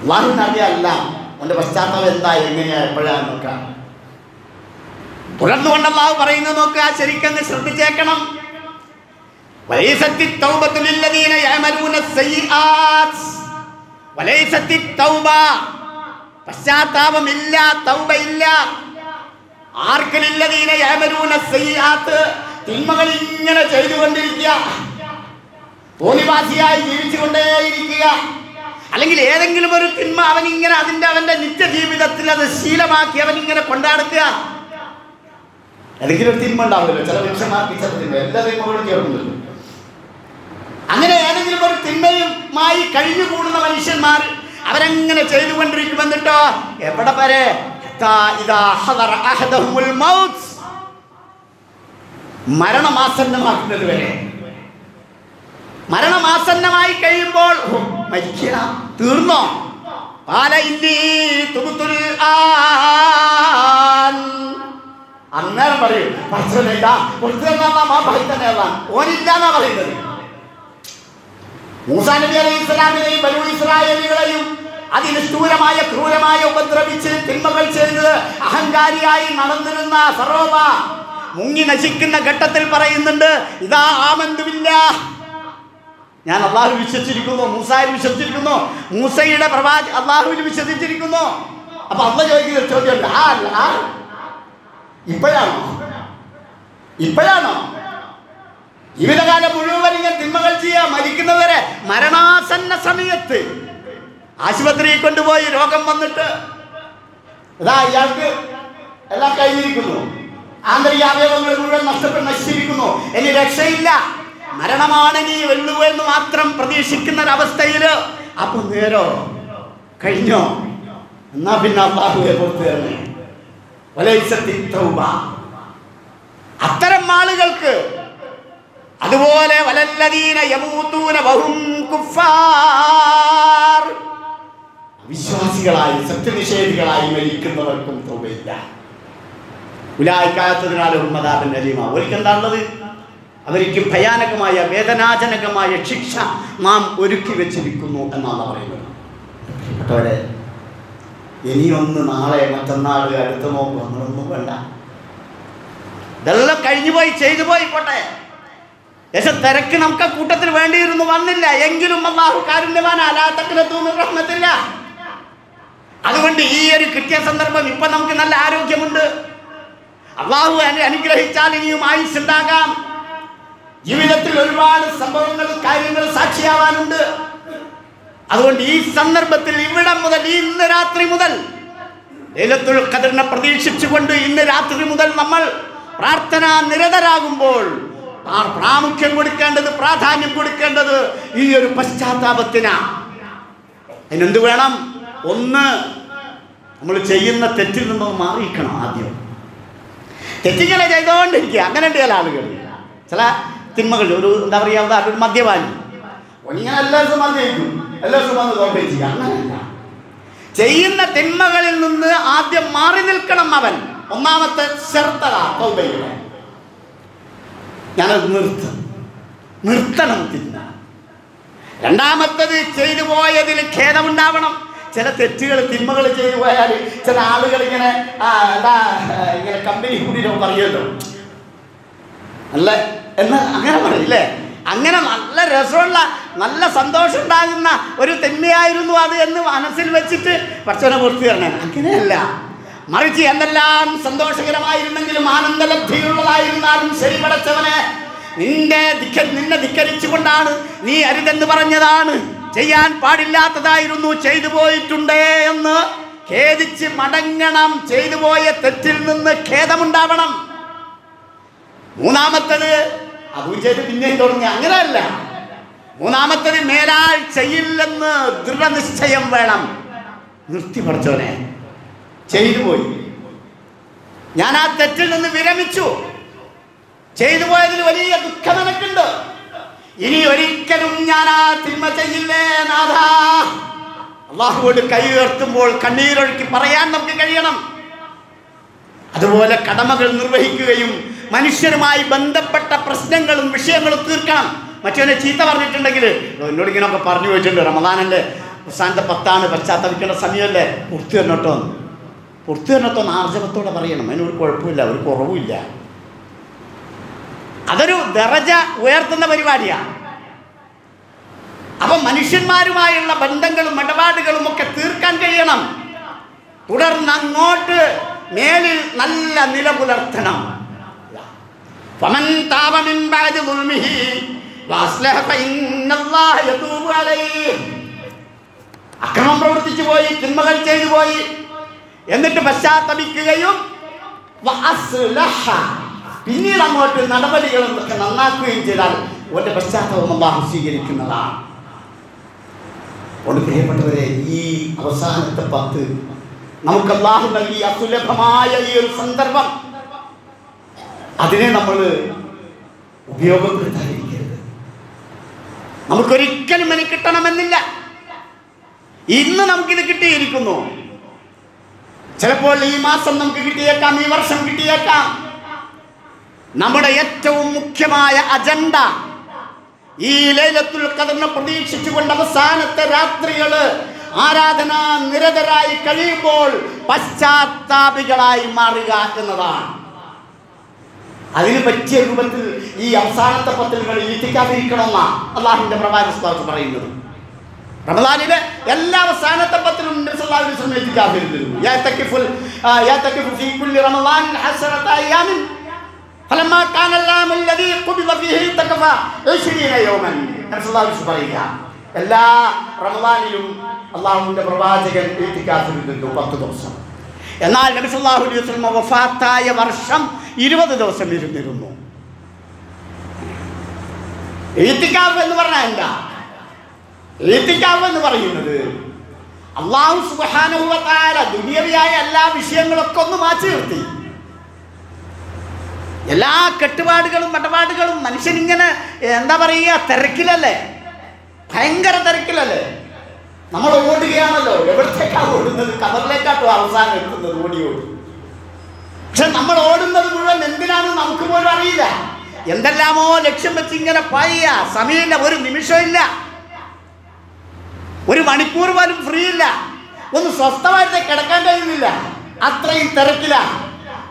അള്ളാഹുവിന് അറിയാല്ല അവന്റെ പശ്ചാത്താപം എന്താ എങ്ങനെയാ എപ്പോഴാണ് നോക്കാം തുടർന്നുകൊണ്ട് അള്ളാഹു പറയുന്നത് നോക്കുക ശരിക്കങ്ങ് ശ്രദ്ധിച്ചേക്കണം وليست التوبة للذين يعملون السيئات وليست التوبة പശ്ചാത്താപമില്ല തൗബ ഇല്ല ആർക്കലില്ലതീന യമരൂന സയ്യാത്ത്. തിന്മകൾ ഇങ്ങനെ ചെയ്തുകൊണ്ടിരിക്കുക. തോന്നിവാസിയായി ജീവിച്ചുകൊണ്ടേയിരിക്കുക. അല്ലെങ്കിൽ ഏതെങ്കിലും ഒരു തിന്മ അവൻ ഇങ്ങനെ അതിന്റെ അവന്റെ നിത്യജീവിതത്തിൽ അത് ശീലമാക്കി അവൻ ഇങ്ങനെ കൊണ്ടാടുക്കുക. ഏതെങ്കിലും ഒരു തിന്മ ഉണ്ടാവില്ലല്ലോ. ചില മനുഷ്യന്മാർക്ക് എല്ലാ തിന്മകളും ചേർന്നില്ലല്ലോ അങ്ങനെ ഏതെങ്കിലും ഒരു തിന്മയുമായി കഴിഞ്ഞുകൂടുന്ന മനുഷ്യന്മാർ അവരെങ്ങനെ ചെയ്തുകൊണ്ടിരിക്കും എവിടെ വരെ മരണമാസന്നമാക്കുന്നത് വരെ മരണമാസന്നമായി കഴിയുമ്പോൾ മരിക്കുക തീർന്നോ പാല. അന്നേരം പറയും "പടച്ചോനെ, ഇതാ, പുറത്തു തന്നാ ആ ഭായി തന്നെ അള്ളാൻ. ഓനില്ലാന്നാ പറയുന്നത് മൂസാ നബി അലൈഹി ഇസ്ലാമിനെയും ബനു ഇസ്രായേലികളെയും അതിനിഷ്ഠൂരമായ ക്രൂരമായ ഉപദ്രവിച്ച് തിന്മകൾ ചെയ്ത് അഹങ്കാരിയായി നടന്നിരുന്ന സറോബ മുങ്ങി നശിക്കുന്ന ഘട്ടത്തിൽ പറയുന്നുണ്ട് ഇതാ ആമന്തുമില്ല. ഞാൻ അള്ളാഹു വിശ്വസിച്ചിരിക്കുന്നു മൂസായിൽ വിശ്വസിച്ചിരിക്കുന്നു മൂസയുടെ പ്രവാച അള്ളാഹുവിൽ വിശ്വസിച്ചിരിക്കുന്നു. അപ്പൊ അള്ള ചോദിക്കുന്ന ചോദ്യം ഇപ്പോഴാണോ? ഇപ്പോഴാണോ? ജീവിതകാലം മുഴുവൻ ഇങ്ങനെ തിന്മകൾ ചെയ്യുക മരിക്കുന്നവരെ മരണാസന്ന സമയത്ത് ആശുപത്രിയിൽ കൊണ്ടുപോയി രോഗം വന്നിട്ട്. ഇതാ ഇയാൾക്ക് എല്ലാം കഴിഞ്ഞിരിക്കുന്നു ആന്തരിക അവയവങ്ങൾ മുഴുവൻ നഷ്ടപ്പെട്ട് നശിച്ചിരിക്കുന്നു. ഇനി രക്ഷയില്ല. മരണമാണ് നീ വെള്ളൂ എന്ന് മാത്രം പ്രതീക്ഷിക്കുന്ന ഒരവസ്ഥയിൽ അപ്പൊ നേരോ? കഴിഞ്ഞോ? എന്നാ പിന്നെ അള്ളാഹുവെ പുറത്തു അത്തരം ആളുകൾക്ക് അതുപോലെ വലല്ലദീന യമൂത്തൂന ബഹും കുഫാർ. വിശ്വാസികളായി സത്യനിഷേധികളായി മരിക്കുന്നവർക്കും തൗബയില്ല ഉലായിക്കാത്തതിനാലും ഉമ്മദാബിൻ അലീമ. അവർക്ക് എന്താണുള്ളത് അവർക്ക് ഭയാനകമായ വേദനാജനകമായ ശിക്ഷ നാം ഒരുക്കി വെച്ചിരിക്കുന്നു എന്നാണ് പറയുന്നത്. ഇനിയൊന്ന് നാളെ മറ്റന്നാൾ അടുത്ത നോക്കും അങ്ങനൊന്നും വേണ്ട. ഇതെല്ലാം കഴിഞ്ഞു പോയി ചെയ്തു പോയി പോട്ടെ. പക്ഷെ തിരക്ക് നമുക്ക് കൂട്ടത്തിൽ വേണ്ടിയിരുന്നു വന്നില്ല. എങ്കിലും അള്ളാഹു കാരുണ്യവാൻ അലാത്തക്കിലെത്തൂന്ന് റഹ്മത്തില്ല. അതുകൊണ്ട് ഈ ഒരു കിട്ടിയ സന്ദർഭം ഇപ്പൊ നമുക്ക് നല്ല ആരോഗ്യമുണ്ട്. അള്ളാഹു അനുഗ്രഹിച്ചാൽ ഇനിയും ആയുസ് ഉണ്ടാകാം. ജീവിതത്തിൽ ഒരുപാട് സംഭവങ്ങൾ കാര്യങ്ങൾ സാക്ഷിയാവാനുണ്ട്. അതുകൊണ്ട് ഈ സന്ദർഭത്തിൽ ഇവിടെ മുതൽ ഇന്ന് രാത്രി മുതൽ ലൈലത്തുൽ ഖദറിനെ പ്രതീക്ഷിച്ചുകൊണ്ട് ഇന്ന് രാത്രി മുതൽ നമ്മൾ പ്രാർത്ഥന നിരതരാകുമ്പോൾ പ്രാമുഖ്യം കൊടുക്കേണ്ടത് പ്രാധാന്യം കൊടുക്കേണ്ടത് ഈ ഒരു പശ്ചാത്താപത്തിനാണ് അതിനെന്ത് വേണം? ഒന്ന് നമ്മൾ ചെയ്യുന്ന തെറ്റിൽ നിന്ന് മാറിയിരിക്കണം ആദ്യം. തെറ്റിങ്ങനെ ചെയ്തുകൊണ്ടിരിക്കുക അങ്ങനെയുണ്ട് ചില ആളുകൾ. ചില തിന്മകൾ ഒരു എന്താ പറയുക ഉദാഹരണം ഒരു മദ്യപാനി. ഇങ്ങനെ എല്ലാ ദിവസവും മദ്യപിക്കും എല്ലാ ദിവസവും വന്ന് അങ്ങനെയല്ല. ചെയ്യുന്ന തിന്മകളിൽ നിന്ന് ആദ്യം മാറി നിൽക്കണം അവൻ. ഒന്നാമത്തെ തൗബയുടെ ഞാനത് നിർത്തും. നിർത്തണം തിന്മ. രണ്ടാമത്തത് ചെയ്തു പോയതിൽ ഖേദമുണ്ടാവണം. ചില തെറ്റുകൾ തിന്മകൾ ചെയ്തു പോയാൽ ചില ആളുകൾ ഇങ്ങനെ എന്താ ഇങ്ങനെ കമ്പനി കൂടിയിട്ടോ പറയുമല്ലോ അല്ല? എന്നാൽ അങ്ങനെ പറയില്ലേ അങ്ങനെ നല്ല രസമുള്ള നല്ല സന്തോഷം ഉണ്ടാകുന്ന ഒരു തിന്മയായിരുന്നു അത് എന്ന് മനസ്സിൽ വെച്ചിട്ട് പച്ചനെ പൂർത്തി തരണേ അങ്ങനെയല്ല. മറിച്ച് എന്തെല്ലാം സന്തോഷകരമായിരുന്നെങ്കിലും ആനന്ദലബ്ധിയുള്ളതായിരുന്നാലും ശരി പടച്ചവനെ. ധിക്ക നിന്നെ ധിക്കരിച്ചുകൊണ്ടാണ് നീ അരുതെന്ന് പറഞ്ഞതാണ്. ചെയ്യാൻ പാടില്ലാത്തതായിരുന്നു ചെയ്തു പോയിട്ടുണ്ടേ എന്ന് ഖേദിച്ച് മടങ്ങണം ചെയ്തു പോയ തെറ്റിൽ നിന്ന് ഖേദമുണ്ടാവണം. മൂന്നാമത്തത് അതും പിന്നെയും തുടങ്ങി. അങ്ങനെയല്ല. മൂന്നാമത്തത് മേലാൽ ചെയ്യില്ലെന്ന് ദൃഢനിശ്ചയം വേണം. നിർത്തി പഠിച്ചോനെ ചെയ്തു പോയി. ഞാൻ ആ തെറ്റിൽ നിന്ന് വിരമിച്ചു. ചെയ്തു പോയതിൽ വലിയ ദുഃഖം എനിക്കുണ്ട് ഇനി ഒരിക്കലും ഞാൻ ആ തിന്മ ചെയ്യില്ലേ നാഥ? അള്ളാഹുവോട് കൈ ഉയർത്തുമ്പോൾ കണ്ണീരൊഴുക്കി പറയാൻ നമുക്ക് കഴിയണം. അതുപോലെ കടമകൾ നിർവഹിക്കുകയും മനുഷ്യരുമായി ബന്ധപ്പെട്ട പ്രശ്നങ്ങളും വിഷയങ്ങളും തീർക്കണം. മറ്റവനെ ചീത്ത പറഞ്ഞിട്ടുണ്ടെങ്കിൽ എന്നോട് ഇങ്ങനെയൊക്കെ പറഞ്ഞു വെച്ചിട്ടുണ്ട് റമദാനല്ലേ? അവസാനത്തെ പത്താണ് പശ്ചാത്തപിക്കേണ്ട സമയമല്ലേ? പൂർത്തി തരണട്ടോ പൂർത്തി തരണട്ടോ ആർജവത്തോടെ പറയണം. അതിനൊരു കുഴപ്പമില്ല ഒരു കുറവുമില്ല. അതൊരു ദറജ ഉയർത്തുന്ന പരിപാടിയാണ് അപ്പം മനുഷ്യന്മാരുമായുള്ള ബന്ധങ്ങളും ഇടപാടുകളും ഒക്കെ തീർക്കാൻ കഴിയണം. തുടർന്ന് അങ്ങോട്ട് മേലിൽ നല്ല നില പുലർത്തണം. അക്രമം പ്രവർത്തിച്ചു പോയി തിന്മകൾ ചെയ്തു പോയി. എന്നിട്ട് പശ്ചാത്തപിക്കുകയും പിന്നീട് അങ്ങോട്ട് നടപടികളും ഒക്കെ നന്നാക്കുകയും ചെയ്താൽ ഓന്റെ പശ്ചാത്തലം അള്ളാഹു സ്വീകരിക്കുന്നതാണ്. അതുകൊണ്ട് പ്രിയപ്പെട്ടവരെ ഈ അവസാനത്തെ പത്ത് നമുക്ക് അള്ളാഹു നൽകിയ സുലഭമായ ഈ ഒരു സന്ദർഭം അതിനെ നമ്മൾ ഉപയോഗപ്പെടുത്താതിരിക്കരുത്. നമുക്കൊരിക്കലും ഇനി കിട്ടണമെന്നില്ല. ഇന്ന് നമുക്കിത് കിട്ടിയിരിക്കുന്നു. ചിലപ്പോൾ ഈ മാസം നമുക്ക് കിട്ടിയേക്കാം ഈ വർഷം കിട്ടിയേക്കാം. നമ്മുടെ ഏറ്റവും മുഖ്യമായ അജണ്ട ഈ ലൈലത്തുൽ ഖദറിനെ പ്രതീക്ഷിച്ചുകൊണ്ട് അവസാനത്തെ രാത്രികൾ ആരാധന നിരതരായി കഴിയുമ്പോൾ പശ്ചാത്താപികളായി മാറുക എന്നതാണ്. അതിന് പറ്റിയ രൂപത്തിൽ ഈ അവസാനത്തെ പത്തുകൾ ഈറ്റിക്കാതിരിക്കണമെന്നാണ് അള്ളാഹിന്റെ പ്രവാചക പറയുന്നത്. റമദാനിലെ എല്ലാ അവസാനത്തെ പത്തിലും ഈറ്റിക്കാതിരുന്നു فلما كان العام الذي قبض فيه اعتكف 20 يوما പറയുക എല്ലാ റമദാനിലും അള്ളാഹുവിന്റെ പ്രവാചകൻ ഈറ്റിക്കാതിരുന്നു പത്ത് ദിവസം എന്നാൽ നബി സല്ലല്ലാഹു അലൈഹി വസല്ലം വഫാത്തായ വർഷം ഇരുപത് ദിവസം ഇരുന്നിരുന്നു ഈത്തിക്കാവ് എന്ന് പറഞ്ഞാൽ എന്താ ഈത്തിക്കാവ് എന്ന് പറയുന്നത് അള്ളാഹു സുബാനുഭവത്താര ദുനിയവിയായ എല്ലാ വിഷയങ്ങളൊക്കെ ഒന്ന് മാറ്റി നിർത്തി എല്ലാ കെട്ടുപാടുകളും ഇടപാടുകളും മനുഷ്യനിങ്ങനെ എന്താ പറയുക തിരക്കിലല്ലേ? ഭയങ്കര തിരക്കിലല്ലേ? നമ്മൾ ഓടുകയാണല്ലോ. എവിടത്തേക്കാണ് ഓടുന്നത്? കവറിലേക്കാട്ടോ അവസാനം എത്തുന്നത് ഓടി ഓടി. പക്ഷെ നമ്മൾ ഓടുന്നത് മുഴുവൻ എന്തിനാണെന്ന് നമുക്ക് പോലും അറിയില്ല. എന്തെല്ലാമോ ലക്ഷ്യം വെച്ച് ഇങ്ങനെ പായ സമയമില്ല ഒരു നിമിഷമില്ല ഒരു മണിക്കൂർ പോലും ഫ്രീ ഇല്ല. ഒന്ന് സ്വസ്ഥമായിട്ട് കിടക്കാൻ കഴിയുന്നില്ല. അത്രയും തിരക്കില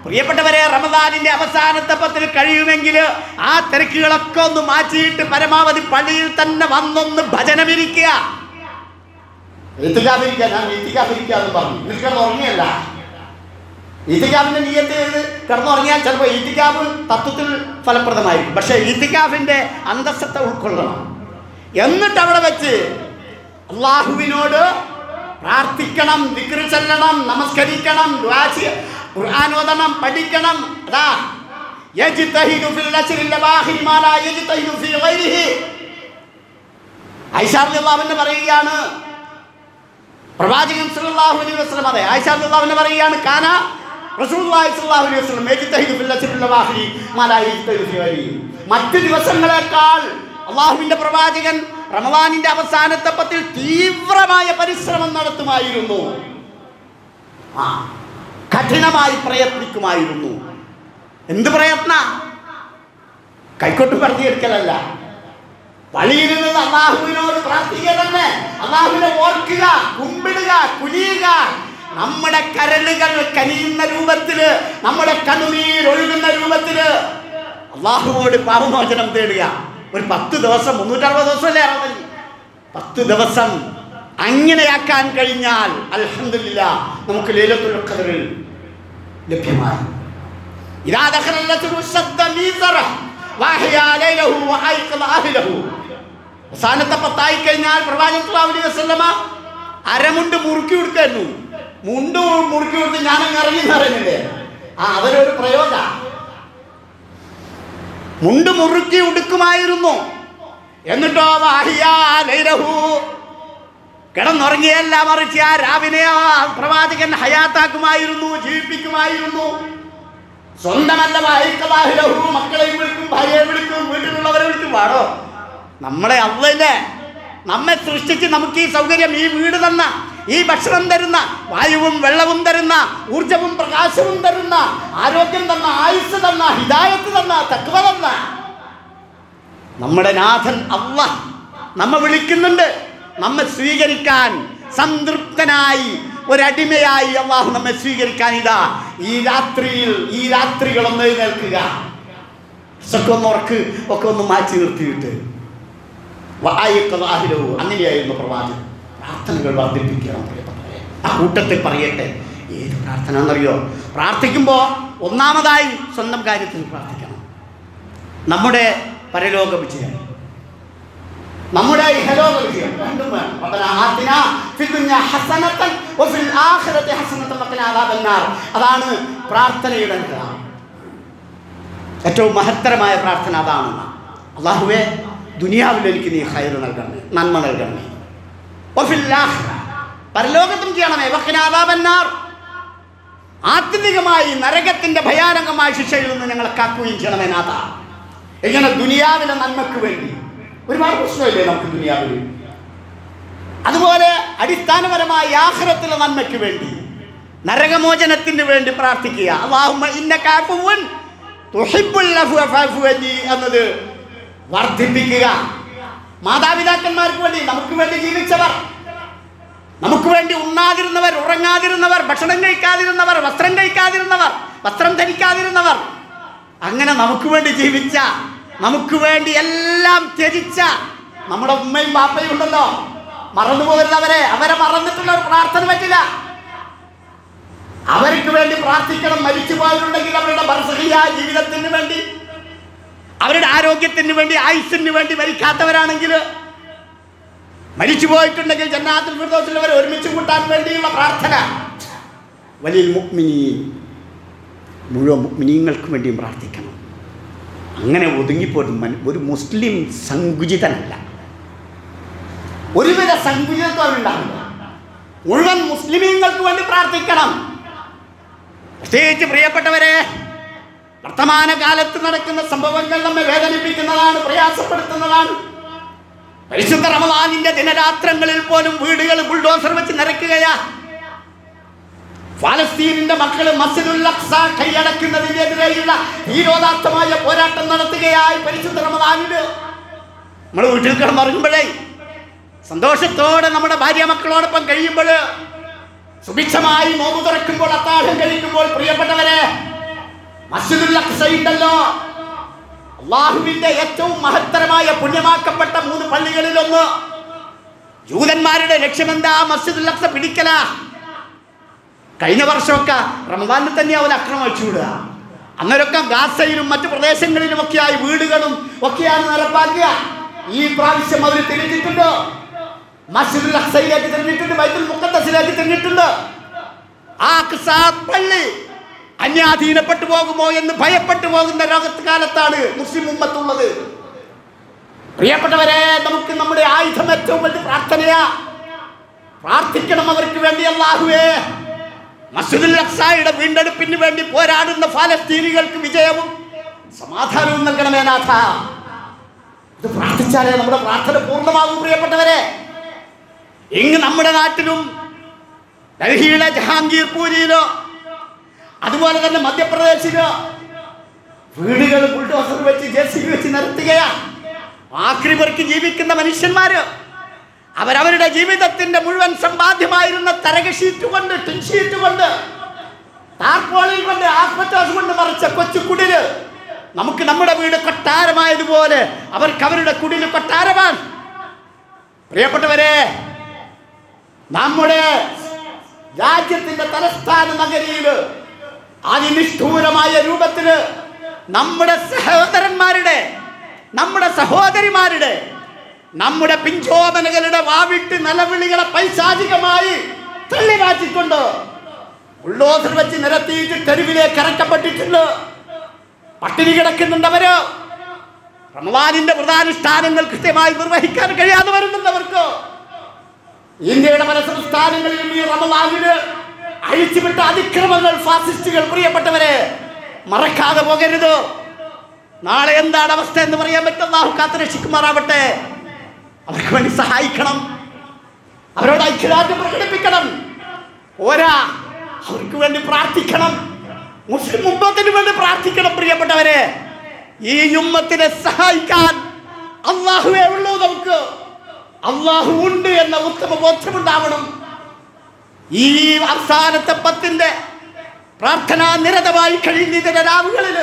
പ്രിയപ്പെട്ടവരെ റമദാനിന്റെ അവസാനത്തെ പത്തിൽ കഴിയുമെങ്കിൽ ആ തിരക്കുകളൊക്കെ ഒന്ന് മാറ്റിയിട്ട് പരമാവധി പള്ളിയിൽ തന്നെ വന്നൊന്ന് ഭജനമിരിക്കുക. എത്തിക്കാതിരിക്കുക ഞാൻ എത്തിക്കാതിരിക്കുക എന്ന് പറഞ്ഞു. നിൽക്കണം ഉറങ്ങിയല്ല ഈത്തിക്കാഫിന്റെ നീയത്ത് ചെയ്ത് കിടന്നുറങ്ങിയാൽ ചിലപ്പോൾ ഈത്തിക്കാഫ് തത്വത്തിൽ ഫലപ്രദമായിരിക്കും. പക്ഷേ ഈത്തിക്കാഫിന്റെ അന്തസ്സത്തെ ഉൾക്കൊള്ളണം. എന്നിട്ട് അവിടെ വെച്ച് അള്ളാഹുവിനോട് പ്രാർത്ഥിക്കണം ദിക്ർ ചെല്ലണം നമസ്കരിക്കണം ഖുർആൻ ഓതണം പഠിക്കണം. അതാ. ഫിൽ ഗൈരിഹി. ആയിഷ പറയുകയാണ്. പ്രവാചകൻ സല്ലല്ലാഹു അലൈഹി വസല്ലം അതെ. ആയിഷ പറയുകയാണ് കാന റസൂലുള്ളാഹി സല്ലല്ലാഹു അലൈഹി വസല്ലം ഫിൽ ഗൈരിഹി. ദിവസങ്ങളെക്കാൾ അള്ളാഹുവിന്റെ പ്രവാചകൻ റമദാനിന്റെ അവസാനത്തെ പത്തിൽ തീവ്രമായ പരിശ്രമം നടത്തുമായിരുന്നു. ആ. കഠിനമായി പ്രയത്നിക്കുമായിരുന്നു. എന്ത് പ്രയത്ന? കൈക്കോട്ട് പറഞ്ഞിരിക്കലല്ല പള്ളിയിൽ നിന്ന് അള്ളാഹുവിനോട് പ്രാർത്ഥിക്കുക തന്നെ. അള്ളാഹുവിനെ ഓർക്കുക കുമ്പിടുക കുനിയുക. നമ്മുടെ കരളുകൾ കനിയുന്ന രൂപത്തിൽ നമ്മുടെ കണ്ണുനീർ ഒഴുകുന്ന രൂപത്തിൽ അള്ളാഹുവോട് പാപമോചനം തേടുക. ഒരു പത്ത് ദിവസം മുന്നൂറ്ററുപത് ദിവസം അല്ലേ പത്ത് ദിവസം അങ്ങനെയാക്കാൻ കഴിഞ്ഞാൽ അലഹമില്ല നമുക്ക് ലീലത്തുൽ ഖദറിൽ ലഭ്യമായി. ഇതാ അവസാനത്തെ പത്തായി കഴിഞ്ഞാൽ അലൈഹി അരമുണ്ട് മുറുക്കി കൊടുക്കായിരുന്നു മുണ്ട് മുറുക്കി കൊടുത്ത് ഞാൻ ഇറങ്ങി എന്ന് ആ അവരൊരു പ്രയോഗ. മുണ്ട് മുറുക്കി ഉടുക്കുമായിരുന്നു. എന്നിട്ടോ വാഹിയാ ലൈലഹു കിടന്നുറങ്ങിയല്ല മറിച്ച് ആ രാവിലെ ആ പ്രവാചകൻ ഹയാത്താക്കുമായിരുന്നു ജീവിപ്പിക്കുമായിരുന്നു. സ്വന്തമല്ല വിളിക്കും വിളിക്കും വീട്ടിലുള്ളവരെ വിളിക്കും. നമ്മളെ നമ്മെ സൃഷ്ടിച്ച് നമുക്ക് ഈ സൗകര്യം ഈ വീട് തന്ന ഈ ഭക്ഷണം തരുന്ന വായുവും വെള്ളവും തരുന്ന ഊർജവും പ്രകാശവും തരുന്ന ആരോഗ്യം തന്ന ആയുസ് തന്ന ഹിതായത്ത് തന്ന തക്വ തന്ന. നമ്മുടെ നാഥൻ അവ നമ്മ വിളിക്കുന്നുണ്ട്. നമ്മെ സ്വീകരിക്കാൻ സംതൃപ്തനായി ഒരടിമയായി അള്ളാഹു നമ്മെ സ്വീകരിക്കാൻ ഇതാ. ഈ രാത്രിയിൽ ഈ രാത്രികളൊന്ന് എഴുന്നേൽക്കുക. ഒക്കെ ഒന്ന് ഉറക്ക് ഒക്കെ ഒന്ന് മാറ്റി നിർത്തിയിട്ട്. വായിക്കലാഹിലോ അങ്ങനെയായിരുന്നു പ്രവാചകൻ. പ്രാർത്ഥനകൾ വർദ്ധിപ്പിക്കണം ആ കൂട്ടത്തിൽ പറയട്ടെ. ഏത് പ്രാർത്ഥന എന്നറിയോ പ്രാർത്ഥിക്കുമ്പോൾ ഒന്നാമതായി സ്വന്തം കാര്യത്തിൽ പ്രാർത്ഥിക്കണം. നമ്മുടെ പരലോക വിജയം. നമ്മുടെ ഇഹലോക വിജയം രണ്ടും വേണം. അതാണ് പ്രാർത്ഥനയുടെ ഏറ്റവും മഹത്തരമായ പ്രാർത്ഥന അതാണ്. അള്ളാഹുവേ ദുനിയാവിൽ എനിക്ക് നീ ഹൈർ നൽകണമേ നന്മ നൽകണമേ. പരലോകത്തും ചെയ്യണമേ വഖിനാ അദാബന്നാർ. ആത്യന്തികമായി നരകത്തിന്റെ ഭയാനകമായ ശിക്ഷയിൽ നിന്ന് ഞങ്ങളെ കാക്കുകയും ചെയ്യണമേ നാഥ. ഇങ്ങനെ ദുനിയാവിലെ നന്മക്ക് വേണ്ടി ഒരുപാട് പ്രശ്നമില്ലേ നമുക്ക് ദുനിയാവിൽ അതുപോലെ അടിസ്ഥാനപരമായ ആഹ്റത്തിലെ നന്മയ്ക്ക് വേണ്ടി നരകമോചനത്തിന് വേണ്ടി പ്രാർത്ഥിക്കുക. എന്നത് വർദ്ധിപ്പിക്കുക. മാതാപിതാക്കന്മാർക്ക് വേണ്ടി നമുക്ക് വേണ്ടി ജീവിച്ചവർ നമുക്ക് വേണ്ടി ഉണ്ണാതിരുന്നവർ ഉറങ്ങാതിരുന്നവർ ഭക്ഷണം കഴിക്കാതിരുന്നവർ വസ്ത്രം കഴിക്കാതിരുന്നവർ വസ്ത്രം ധരിക്കാതിരുന്നവർ അങ്ങനെ നമുക്ക് വേണ്ടി ജീവിച്ച നമുക്ക് വേണ്ടി എല്ലാം ത്യജിച്ച നമ്മുടെ ഉമ്മയും പാപ്പയും ഉണ്ടല്ലോ. മറന്നു പോരുന്നവരെ അവരെ മറന്നിട്ടുള്ള ഒരു പ്രാർത്ഥന പറ്റില്ല. അവർക്ക് വേണ്ടി പ്രാർത്ഥിക്കണം. മരിച്ചു പോയവരുണ്ടെങ്കിൽ അവരുടെ ബർസഹിയ ജീവിതത്തിന് വേണ്ടി അവരുടെ ആരോഗ്യത്തിന് വേണ്ടി ആയുസ്സിന് വേണ്ടി മരിക്കാത്തവരാണെങ്കിൽ മരിച്ചു പോയിട്ടുണ്ടെങ്കിൽ ജന്നാത്തിൽ ഫിർദൗസിലുള്ളവരെ ഒരുമിച്ച് കൂട്ടാൻ വേണ്ടിയുള്ള പ്രാർത്ഥന. വലിയ മുക്മിനി മുഴുവൻ മുക്മിനീങ്ങൾക്ക് വേണ്ടിയും പ്രാർത്ഥിക്കണം. അങ്ങനെ ഒതുങ്ങിപ്പോരും മൻ- ഒരു മുസ്ലിം സങ്കുചിതനല്ല. ഒരുവിധ സങ്കുചിതത്വം ഉണ്ടാവില്ല മുഴുവൻ മുസ്ലിമീങ്ങൾക്ക് വേണ്ടി പ്രാർത്ഥിക്കണം. പ്രത്യേകിച്ച് പ്രിയപ്പെട്ടവരെ വർത്തമാന കാലത്ത് നടക്കുന്ന സംഭവങ്ങൾ നമ്മെ വേദനിപ്പിക്കുന്നതാണ് പ്രയാസപ്പെടുത്തുന്നതാണ്. പരിശുദ്ധ റമദാനിന്റെ ദിനരാത്രങ്ങളിൽ പോലും വീടുകൾ ബുൾഡോസർ വെച്ച് നിറയ്ക്കുകയാ. ഫലസ്തീനിന്റെ മക്കൾ മസിലുള്ള കൈയടക്കുന്നതിനെതിരെയുള്ള ധീരോദാത്തമായ പോരാട്ടം നടത്തുകയായി പരിശുദ്ധ റമദാനിൽ നമ്മൾ വീട്ടിൽ കിടന്നുറങ്ങുമ്പോഴേ സന്തോഷത്തോടെ നമ്മുടെ ഭാര്യ മക്കളോടൊപ്പം കഴിയുമ്പോൾ സുഭിക്ഷമായി നോമ്പ് തുറക്കുമ്പോൾ അത്താഴം കഴിക്കുമ്പോൾ പ്രിയപ്പെട്ടവരെ മസ്ജിദുൽ അള്ളാഹുവിന്റെ ഏറ്റവും മഹത്തരമായ പുണ്യമാക്കപ്പെട്ട മൂന്ന് പള്ളികളിലൊന്ന്. ജൂതന്മാരുടെ ലക്ഷ്യമെന്താ? മസ്ജിദുൽ പിടിക്കലാ. കഴിഞ്ഞ വർഷമൊക്കെ റമദാനിൽ തന്നെ അവർ അക്രമിച്ചു വിടുക. അങ്ങനെയൊക്കെ ഗാസയിലും മറ്റു പ്രദേശങ്ങളിലും പ്രദേശങ്ങളിലുമൊക്കെയായി വീടുകളും ഒക്കെയാണ് നടപ്പാക്കുക ഈ പ്രാവശ്യം അവർ തിരിഞ്ഞിട്ടുണ്ട്. മസ്ജിദുൽ അഖ്സയിലേക്ക് തിരിഞ്ഞിട്ടുണ്ട് ബൈത്തുൽ മുക്കത്തസിലേക്ക് തിരിഞ്ഞിട്ടുണ്ട്. ആ പള്ളി അന്യാധീനപ്പെട്ടു പോകുമോ എന്ന് ഭയപ്പെട്ടു പോകുന്ന കാലത്താണ് മുസ്ലിം ഉമ്മത്തുള്ളത്. പ്രിയപ്പെട്ടവരെ നമുക്ക് നമ്മുടെ ആയുധം ഏറ്റവും വലിയ പ്രാർത്ഥനയാ. പ്രാർത്ഥിക്കണം അവർക്ക് വേണ്ടി അല്ലാഹുവേ. മസ്ജിദുൽ അക്സായുടെ വീണ്ടെടുപ്പിന് വേണ്ടി പോരാടുന്ന ഫലസ്തീനികൾക്ക് വിജയവും സമാധാനവും നൽകണമേ നാഥ. ഇത് പ്രാർത്ഥിച്ചാലേ നമ്മുടെ പ്രാർത്ഥന പൂർണമാകും പ്രിയപ്പെട്ടവരെ. ഇങ്ങ് നമ്മുടെ നാട്ടിലും ഡൽഹിയിലെ ജഹാംഗീർപൂരിയിലോ അതുപോലെ തന്നെ മധ്യപ്രദേശിലോ വീടുകൾ ബുൾഡോസർ വെച്ച് ജെ സി വെച്ച് നിർത്തുകയാ ആക്രിപർക്ക് ജീവിക്കുന്ന മനുഷ്യന്മാര് അവരവരുടെ ജീവിതത്തിന്റെ മുഴുവൻ സമ്പാദ്യമായിരുന്ന തരക ഷീറ്റ് കൊണ്ട് ടിൻഷീറ്റ് കൊണ്ട് താർപോളിൽ കൊണ്ട് ആസ്പെറ്റാസ് കൊണ്ട് മറിച്ച കൊച്ചു കുടിൽ നമുക്ക് നമ്മുടെ വീട് കൊട്ടാരമായതുപോലെ അവർക്ക് അവരുടെ കുടിൽ കൊട്ടാരമാണ്. പ്രിയപ്പെട്ടവരെ നമ്മുടെ രാജ്യത്തിന്റെ തലസ്ഥാന നഗരിയിൽ അതിനിഷ്ഠൂരമായ രൂപത്തിൽ നമ്മുടെ സഹോദരന്മാരുടെ നമ്മുടെ സഹോദരിമാരുടെ നമ്മുടെ പിഞ്ചോദനകളുടെ വാവിട്ട് നിലവിളികളെ പൈശാചികമായി തള്ളിമാറ്റിക്കൊണ്ട് ഉള്ളോസിൽ വെച്ച് നിരത്തിയിട്ട് തെരുവിലേക്ക് ഇറക്കപ്പെട്ടിട്ടുണ്ട്. പട്ടിണി കിടക്കുന്നുണ്ടവര് റമവാനിന്റെ വ്രതാനുഷ്ഠാനങ്ങൾ കൃത്യമായി നിർവഹിക്കാൻ കഴിയാതെ വരുന്നുണ്ടവർക്ക് ഇന്ത്യയുടെ പല സംസ്ഥാനങ്ങളിലും ഈ റമവാനിന് അഴിച്ചുവിട്ട അതിക്രമങ്ങൾ ഫാസിസ്റ്റുകൾ പ്രിയപ്പെട്ടവരെ മറക്കാതെ പോകരുത്. നാളെ എന്താണ് അവസ്ഥ എന്ന് പറയാൻ പറ്റും? അള്ളാഹു കാത്തുരക്ഷിക്കുമാറാവട്ടെ. അവർക്ക് വേണ്ടി സഹായിക്കണം. അവരോട് ഐക്യദാർഢ്യം പ്രകടിപ്പിക്കണം. ഓരാ അവർക്ക് വേണ്ടി പ്രാർത്ഥിക്കണം. മുസ്ലിം ഉമ്മത്തിന് വേണ്ടി പ്രാർത്ഥിക്കണം പ്രിയപ്പെട്ടവരെ. ഈ ഉമ്മത്തിനെ സഹായിക്കാൻ അള്ളാഹുവേ ഉള്ളൂ നമുക്ക്. അള്ളാഹു ഉണ്ട് എന്ന ഉത്തമ ബോധ്യമുണ്ടാവണം. ഈ അവസാനത്തെ പത്തിന്റെ പ്രാർത്ഥനാ നിരതമായി കഴിയുന്ന രാവുകളിൽ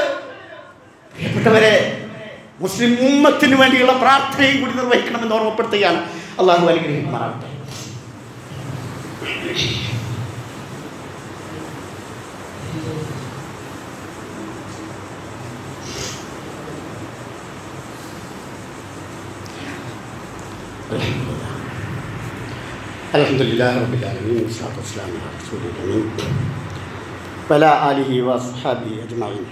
പ്രിയപ്പെട്ടവരെ മുസ്ലിം ഉമ്മത്തിന് വേണ്ടിയുള്ള പ്രാർത്ഥനയും കൂടി നിർവഹിക്കണമെന്ന് ഓർമ്മപ്പെടുത്തുകയാണ് അള്ളാഹു അനുഗ്രഹിക്കുമാറാവട്ടെ الحمد لله رب العالمين والصلاة والسلام على رسول الأمين وعلى آله وأصحابه أجمعين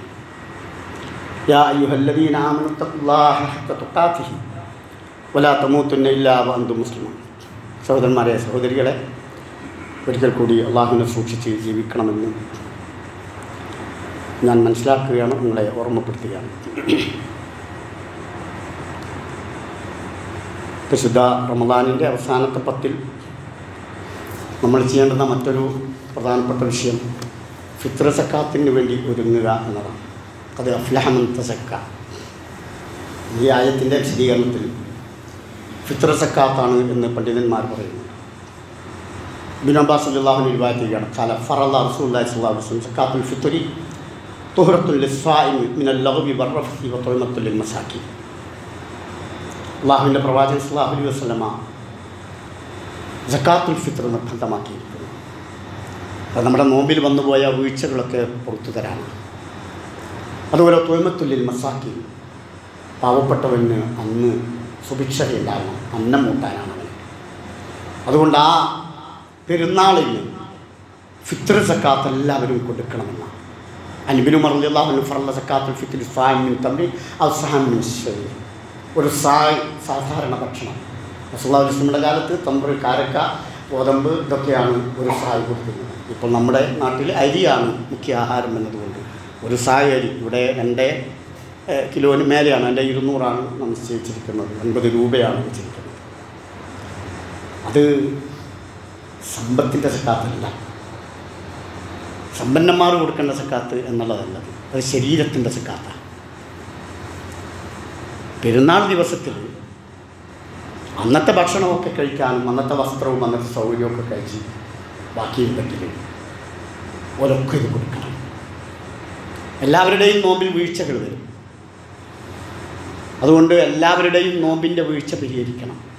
يا أيها الذين آمنوا اتقوا الله حق تقاته ولا تموتن إلا وأنتم مسلمون സഹോദരന്മാരെ സഹോദരികളെ ഒരിക്കൽ കൂടി അള്ളാഹുവിനെ സൂക്ഷിച്ച് ജീവിക്കണമെന്ന് ഞാൻ മനസ്സിലാക്കുകയാണ് നിങ്ങളെ ഓർമ്മപ്പെടുത്തുകയാണ് വിശുദ്ധ റമദാനിൻ്റെ അവസാനത്തെ പത്തിൽ നമ്മൾ ചെയ്യേണ്ടുന്ന മറ്റൊരു പ്രധാനപ്പെട്ട വിഷയം ഫിത്ര സക്കാത്തിന് വേണ്ടി ഒരുങ്ങുക എന്നതാണ് അത് അഫ്ലഹമൻ തസക്ക. ഈ ആയത്തിന്റെ വിശദീകരണത്തിൽ ഫിത്ര സക്കാത്താണ് എന്ന് പണ്ഡിതന്മാർ പറയുന്നു. ബിൻ അബ്ബാസ് രൂപായിക്കുകയാണ് കാല ഫറല്ല റസൂല്ലാഹി സക്കാത്തുൽ ഫിത്രി തുഹറത്തുൽ അള്ളാഹുവിന്റെ പ്രവാചകൻ സ്വല്ലല്ലാഹു അലൈഹി വസ്ലമ ജക്കാത്തുൽ ഫിത്ർ നിർബന്ധമാക്കിയിരിക്കുന്നു. അത് നമ്മുടെ നോമ്പിൽ വന്നുപോയ വീഴ്ചകളൊക്കെ പുറത്തു തരാനാണ്. അതുപോലെ തൊയ്മത്തുല്ലിൽ മസാക്കി പാവപ്പെട്ടവന് അന്ന് സുഭിക്ഷതയുണ്ടാവണം. അന്നം മൂട്ടാനാണ് അവന് അതുകൊണ്ട് ആ പെരുന്നാളിൽ ഫിത്ർ സക്കാത്ത് എല്ലാവരും കൊടുക്കണമെന്നാണ്. അൻബിനു മറുല്ലാഹു ഫറല്ല സക്കാത്തുൽ ഫിത്തിൽ സാമിൻ തമ്മിൽ ശരി ഒരു സായ് സാധാരണ ഭക്ഷണം. അസുഖാവശ്യമുള്ള കാലത്ത് തമ്പ്ര കാരക്ക ഗോതമ്പ് ഇതൊക്കെയാണ് ഒരു സായ് കൊടുക്കുന്നത്. ഇപ്പോൾ നമ്മുടെ നാട്ടിൽ അരിയാണ് മുഖ്യ ആഹാരം എന്നതുകൊണ്ട് ഒരു സായ് അരി ഇവിടെ എന്റെ കിലോന് മേലെയാണ് എന്റെ ഇരുന്നൂറാണ് നിശ്ചയിച്ചിരിക്കുന്നത്. അൻപത് രൂപയാണ് വെച്ചിരിക്കുന്നത്. അത് സമ്പത്തിന്റെ സക്കാത്തല്ല. സമ്പന്നന്മാർ കൊടുക്കേണ്ട സക്കാത്ത് എന്നുള്ളതല്ല അത്. ശരീരത്തിന്റെ സക്കാത്താണ് പെരുന്നാൾ ദിവസത്തിൽ അന്നത്തെ ഭക്ഷണമൊക്കെ കഴിക്കാനും അന്നത്തെ വസ്ത്രവും അന്നത്തെ സൗകര്യമൊക്കെ കഴിച്ച് ബാക്കിയുണ്ടെങ്കിൽ ഓരൊക്കെ ഇത് കൊടുക്കണം. എല്ലാവരുടെയും നോമ്പിൽ വീഴ്ചകൾ വരും. അതുകൊണ്ട് എല്ലാവരുടെയും നോമ്പിന്റെ വീഴ്ച പരിഹരിക്കണം.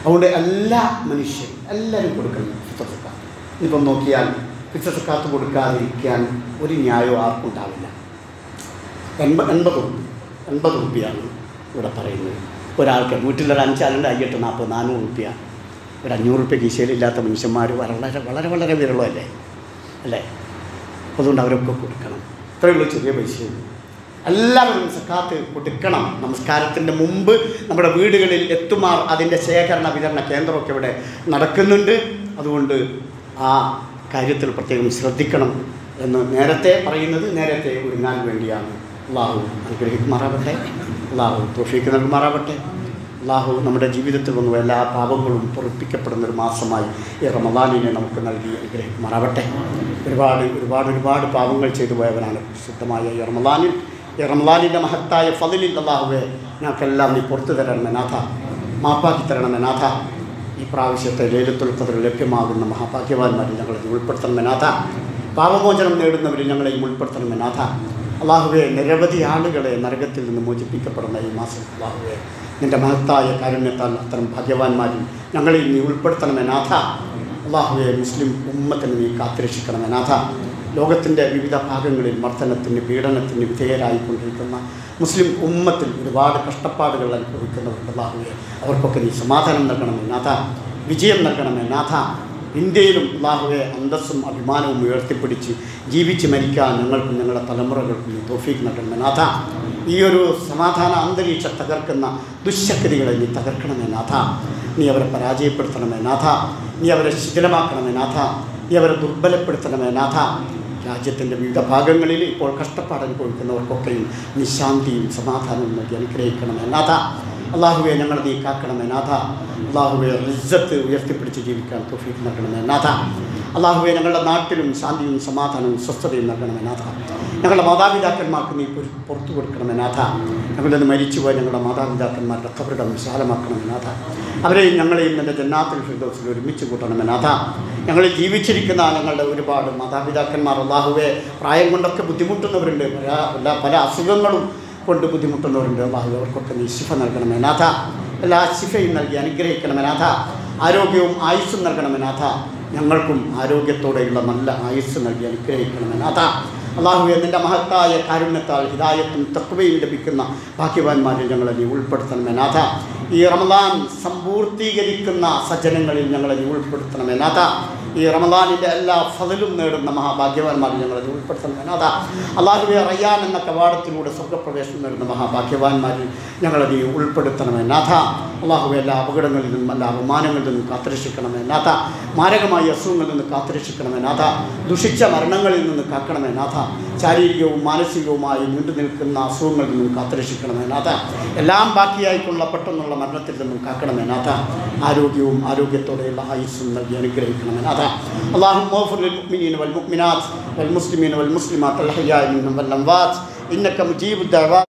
അതുകൊണ്ട് എല്ലാ മനുഷ്യരും എല്ലാവരും കൊടുക്കണം ഫിത്തസക്കാത്ത് ഇപ്പം നോക്കിയാൽ ഫിത്തസക്കാത്ത് കൊടുക്കാതിരിക്കാൻ ഒരു ന്യായവും ആർക്കും ഉണ്ടാവില്ല. എൺപ എൺപത് എൺപത് റുപ്യാണ് ഇവിടെ പറയുന്നത്. ഒരാൾക്ക് വീട്ടിലൊരു അഞ്ചാളുണ്ട് അയ്യെട്ട് നാൽപ്പത് നാനൂറ് റുപ്യ. ഒരു അഞ്ഞൂറ് റുപ്യ കീശയിലില്ലാത്ത മനുഷ്യന്മാർ വളരെ വളരെ വളരെ വിരളമല്ലേ? അല്ലേ? അതുകൊണ്ട് അവരൊക്കെ കൊടുക്കണം. ഇത്രയുള്ള ചെറിയ പൈസയുള്ളൂ എല്ലാവരും സക്കാത്ത് കൊടുക്കണം. നമസ്കാരത്തിന്റെ മുമ്പ് നമ്മുടെ വീടുകളിൽ എത്തുമാർ അതിന്റെ ശേഖരണ വിതരണ കേന്ദ്രമൊക്കെ ഇവിടെ നടക്കുന്നുണ്ട്. അതുകൊണ്ട് ആ കാര്യത്തിൽ പ്രത്യേകം ശ്രദ്ധിക്കണം എന്ന് നേരത്തെ പറയുന്നത് നേരത്തെ ഒരുങ്ങാൻ വേണ്ടിയാണ്. അള്ളാഹു അനുഗ്രഹിക്കുമാറാവട്ടെ അള്ളാഹു തോഫീക്ക് നൽകുമാറാവട്ടെ അള്ളാഹു നമ്മുടെ ജീവിതത്തിൽ വന്നു എല്ലാ പാപങ്ങളും പൊറിപ്പിക്കപ്പെടുന്ന ഒരു മാസമായി ഈ റമദാനിനെ നമുക്ക് നൽകി അനുഗ്രഹിക്കുമാറാവട്ടെ. ഒരുപാട് ഒരുപാട് ഒരുപാട് പാപങ്ങൾ ചെയ്തു പോയവനാണ് ശുദ്ധമായ ഈ റമദാനിൽ. ഈ റമദാനിന്റെ മഹത്തായ ഫതിലിൽ അള്ളാഹുവെ ഞങ്ങൾക്കെല്ലാം നീ പുറത്തു തരണമേ നാഥ. മാപ്പാക്കി തരണമേ നാഥ. ഈ പ്രാവശ്യത്തെ ലേലത്തുൽ ഖദർ ലഭ്യമാകുന്ന മഹാഭാഗ്യവാന്മാരിൽ ഞങ്ങളെ ഉൾപ്പെടുത്തണമേ നാഥ. പാപമോചനം നേടുന്നവരിൽ ഞങ്ങളെ ഉൾപ്പെടുത്തണമേ നാഥ. അള്ളാഹുവെ നിരവധി ആളുകളെ നരകത്തിൽ നിന്ന് മോചിപ്പിക്കപ്പെടുന്ന ഈ മാസം അള്ളാഹുവെ നിന്റെ മഹത്തായ കാരുണ്യത്താൽ അത്തരം ഭാഗ്യവാന്മാരും ഞങ്ങളെ നീ ഉൾപ്പെടുത്തണമേ നാഥ. അള്ളാഹുവെ മുസ്ലിം ഉമ്മത്തിന് നീ കാത്തുരക്ഷിക്കണമേ നാഥ. ലോകത്തിന്റെ വിവിധ ഭാഗങ്ങളിൽ മർദ്ദനത്തിന് പീഡനത്തിന് വിധേയരായിക്കൊണ്ടിരിക്കുന്ന മുസ്ലിം ഉമ്മത്തിൽ ഒരുപാട് കഷ്ടപ്പാടുകൾ അനുഭവിക്കുന്നവരുണ്ടാകുകയെ അവർക്കൊക്കെ നീ സമാധാനം നൽകണമേ നാഥ. വിജയം നൽകണമേ നാഥ. ഇന്ത്യയിലും അള്ളാഹുവെ അന്തസ്സും അഭിമാനവും ഉയർത്തിപ്പിടിച്ച് ജീവിച്ച് മരിക്കാൻ ഞങ്ങൾക്കും ഞങ്ങളുടെ തലമുറകൾക്കും തോഫീക്ക് നൽകണമേ. നാഥ ഈ ഒരു സമാധാന അന്തരീക്ഷം തകർക്കുന്ന ദുശക്തികളെ നീ തകർക്കണമേ നാഥ. നീ അവരെ പരാജയപ്പെടുത്തണമേ നാഥ. നീ അവരെ ശിഥിലമാക്കണമേ നാഥ. നീ അവരെ ദുർബലപ്പെടുത്തണമേ നാഥ. രാജ്യത്തിന്റെ വിവിധ ഭാഗങ്ങളിൽ ഇപ്പോൾ കഷ്ടപ്പാട് അനുഭവിക്കുന്നവർക്കൊക്കെയും നീ സമാധാനവും നൽകി അനുഗ്രഹിക്കണമേ നാഥ. അള്ളാഹുവെ ഞങ്ങൾ നീ കാക്കണമേ നാഥ. അള്ളാഹുവെ റിസത്ത് ഉയർത്തിപ്പിടിച്ച് ജീവിക്കാൻ തൊഫീക്ക് നൽകണമേ നാഥ. അള്ളാഹുവെ ഞങ്ങളുടെ നാട്ടിലും ശാന്തിയും സമാധാനവും സ്വസ്ഥതയും നൽകണമേ നാഥ. ഞങ്ങളുടെ മാതാപിതാക്കന്മാർക്ക് നീ പുറത്തു കൊടുക്കണമേ നാഥ. ഞങ്ങളിൽ നിന്ന് മരിച്ചുപോയ ഞങ്ങളുടെ മാതാപിതാക്കന്മാരുടെ കബറിടം വിശാലമാക്കണമേ നാഥ. അവരെയും ഞങ്ങളെയും എന്റെ ജന്നാത്തിൽ ഫിർദൗസിൽ ഒരുമിച്ച് കൂട്ടണമേ നാഥ. ഞങ്ങൾ ജീവിച്ചിരിക്കുന്ന ഞങ്ങളുടെ ഒരുപാട് മാതാപിതാക്കന്മാർ അള്ളാഹുവെ പ്രായം കൊണ്ടൊക്കെ ബുദ്ധിമുട്ടുന്നവരുണ്ട്. പല പല അസുഖങ്ങളും കൊണ്ട് ബുദ്ധിമുട്ടുന്നവരുണ്ട് അള്ളാഹു അവർക്കൊക്കെ നീ ശിഫ നൽകണമേ നാഥ. എല്ലാ ശിഫയും നൽകി അനുഗ്രഹിക്കണമേ നാഥ. ആരോഗ്യവും ആയുസ്സും നൽകണമേ നാഥ. ഞങ്ങൾക്കും ആരോഗ്യത്തോടെയുള്ള നല്ല ആയുസ് നൽകി അനുഗ്രഹിക്കണമേ നാഥ. അള്ളാഹു നിന്റെ മഹത്തായ കാരുണ്യത്താൽ ഹിതായത്തും തക്വയും ലഭിക്കുന്ന ഭാഗ്യവാന്മാരിൽ ഞങ്ങളെ നീ ഉൾപ്പെടുത്തണമേ നാഥ. ഈ റമദാൻ സമ്പൂർത്തീകരിക്കുന്ന സജ്ജനങ്ങളിൽ ഞങ്ങളെ നീ ഉൾപ്പെടുത്തണമേ നാഥ. ഈ റമദാനിന്റെ എല്ലാ ഫതിലും നേടുന്ന മഹാഭാഗ്യവാന്മാരിൽ ഞങ്ങൾ അതിൽ ഉൾപ്പെടുത്തുന്നത് നാഥ അള്ളാഹുവെ റയ്യാൻ എന്ന കവാടത്തിലൂടെ സ്വർഗപ്രവേശനം നേടുന്ന മഹാഭാഗ്യവാന്മാരിൽ ഞങ്ങളത് ഉൾപ്പെടുത്തണമേ നാഥ അള്ളാഹുബി എല്ലാ അപകടങ്ങളിൽ നിന്നും എല്ലാ അപമാനങ്ങളിൽ നിന്നും കാത്തുരക്ഷിക്കണമേ നാഥ മാരകമായ അസുഖങ്ങളിൽ നിന്ന് കാത്തുരക്ഷിക്കണമേ നാഥ ദുഷിച്ച മരണങ്ങളിൽ നിന്ന് കാക്കണമേ നാഥ ശാരീരികവും മാനസികവുമായി നീണ്ടു നിൽക്കുന്ന അസുഖങ്ങളിൽ നിന്നും കാത്തുരക്ഷിക്കണമേ നാഥ എല്ലാം ബാക്കിയായിട്ടുള്ള പെട്ടെന്നുള്ള മരണത്തിൽ നിന്നും കാക്കണമേ നാഥ ആരോഗ്യവും ആരോഗ്യത്തോടെയുള്ള ആയുസ്സും നൽകി അനുഗ്രഹിക്കണമേ നാഥ جميعا اللهم اغفر للمؤمنين والمؤمنات والمسلمين والمسلمات الحياء منهم والأموات. إنك مجيب الدعوات.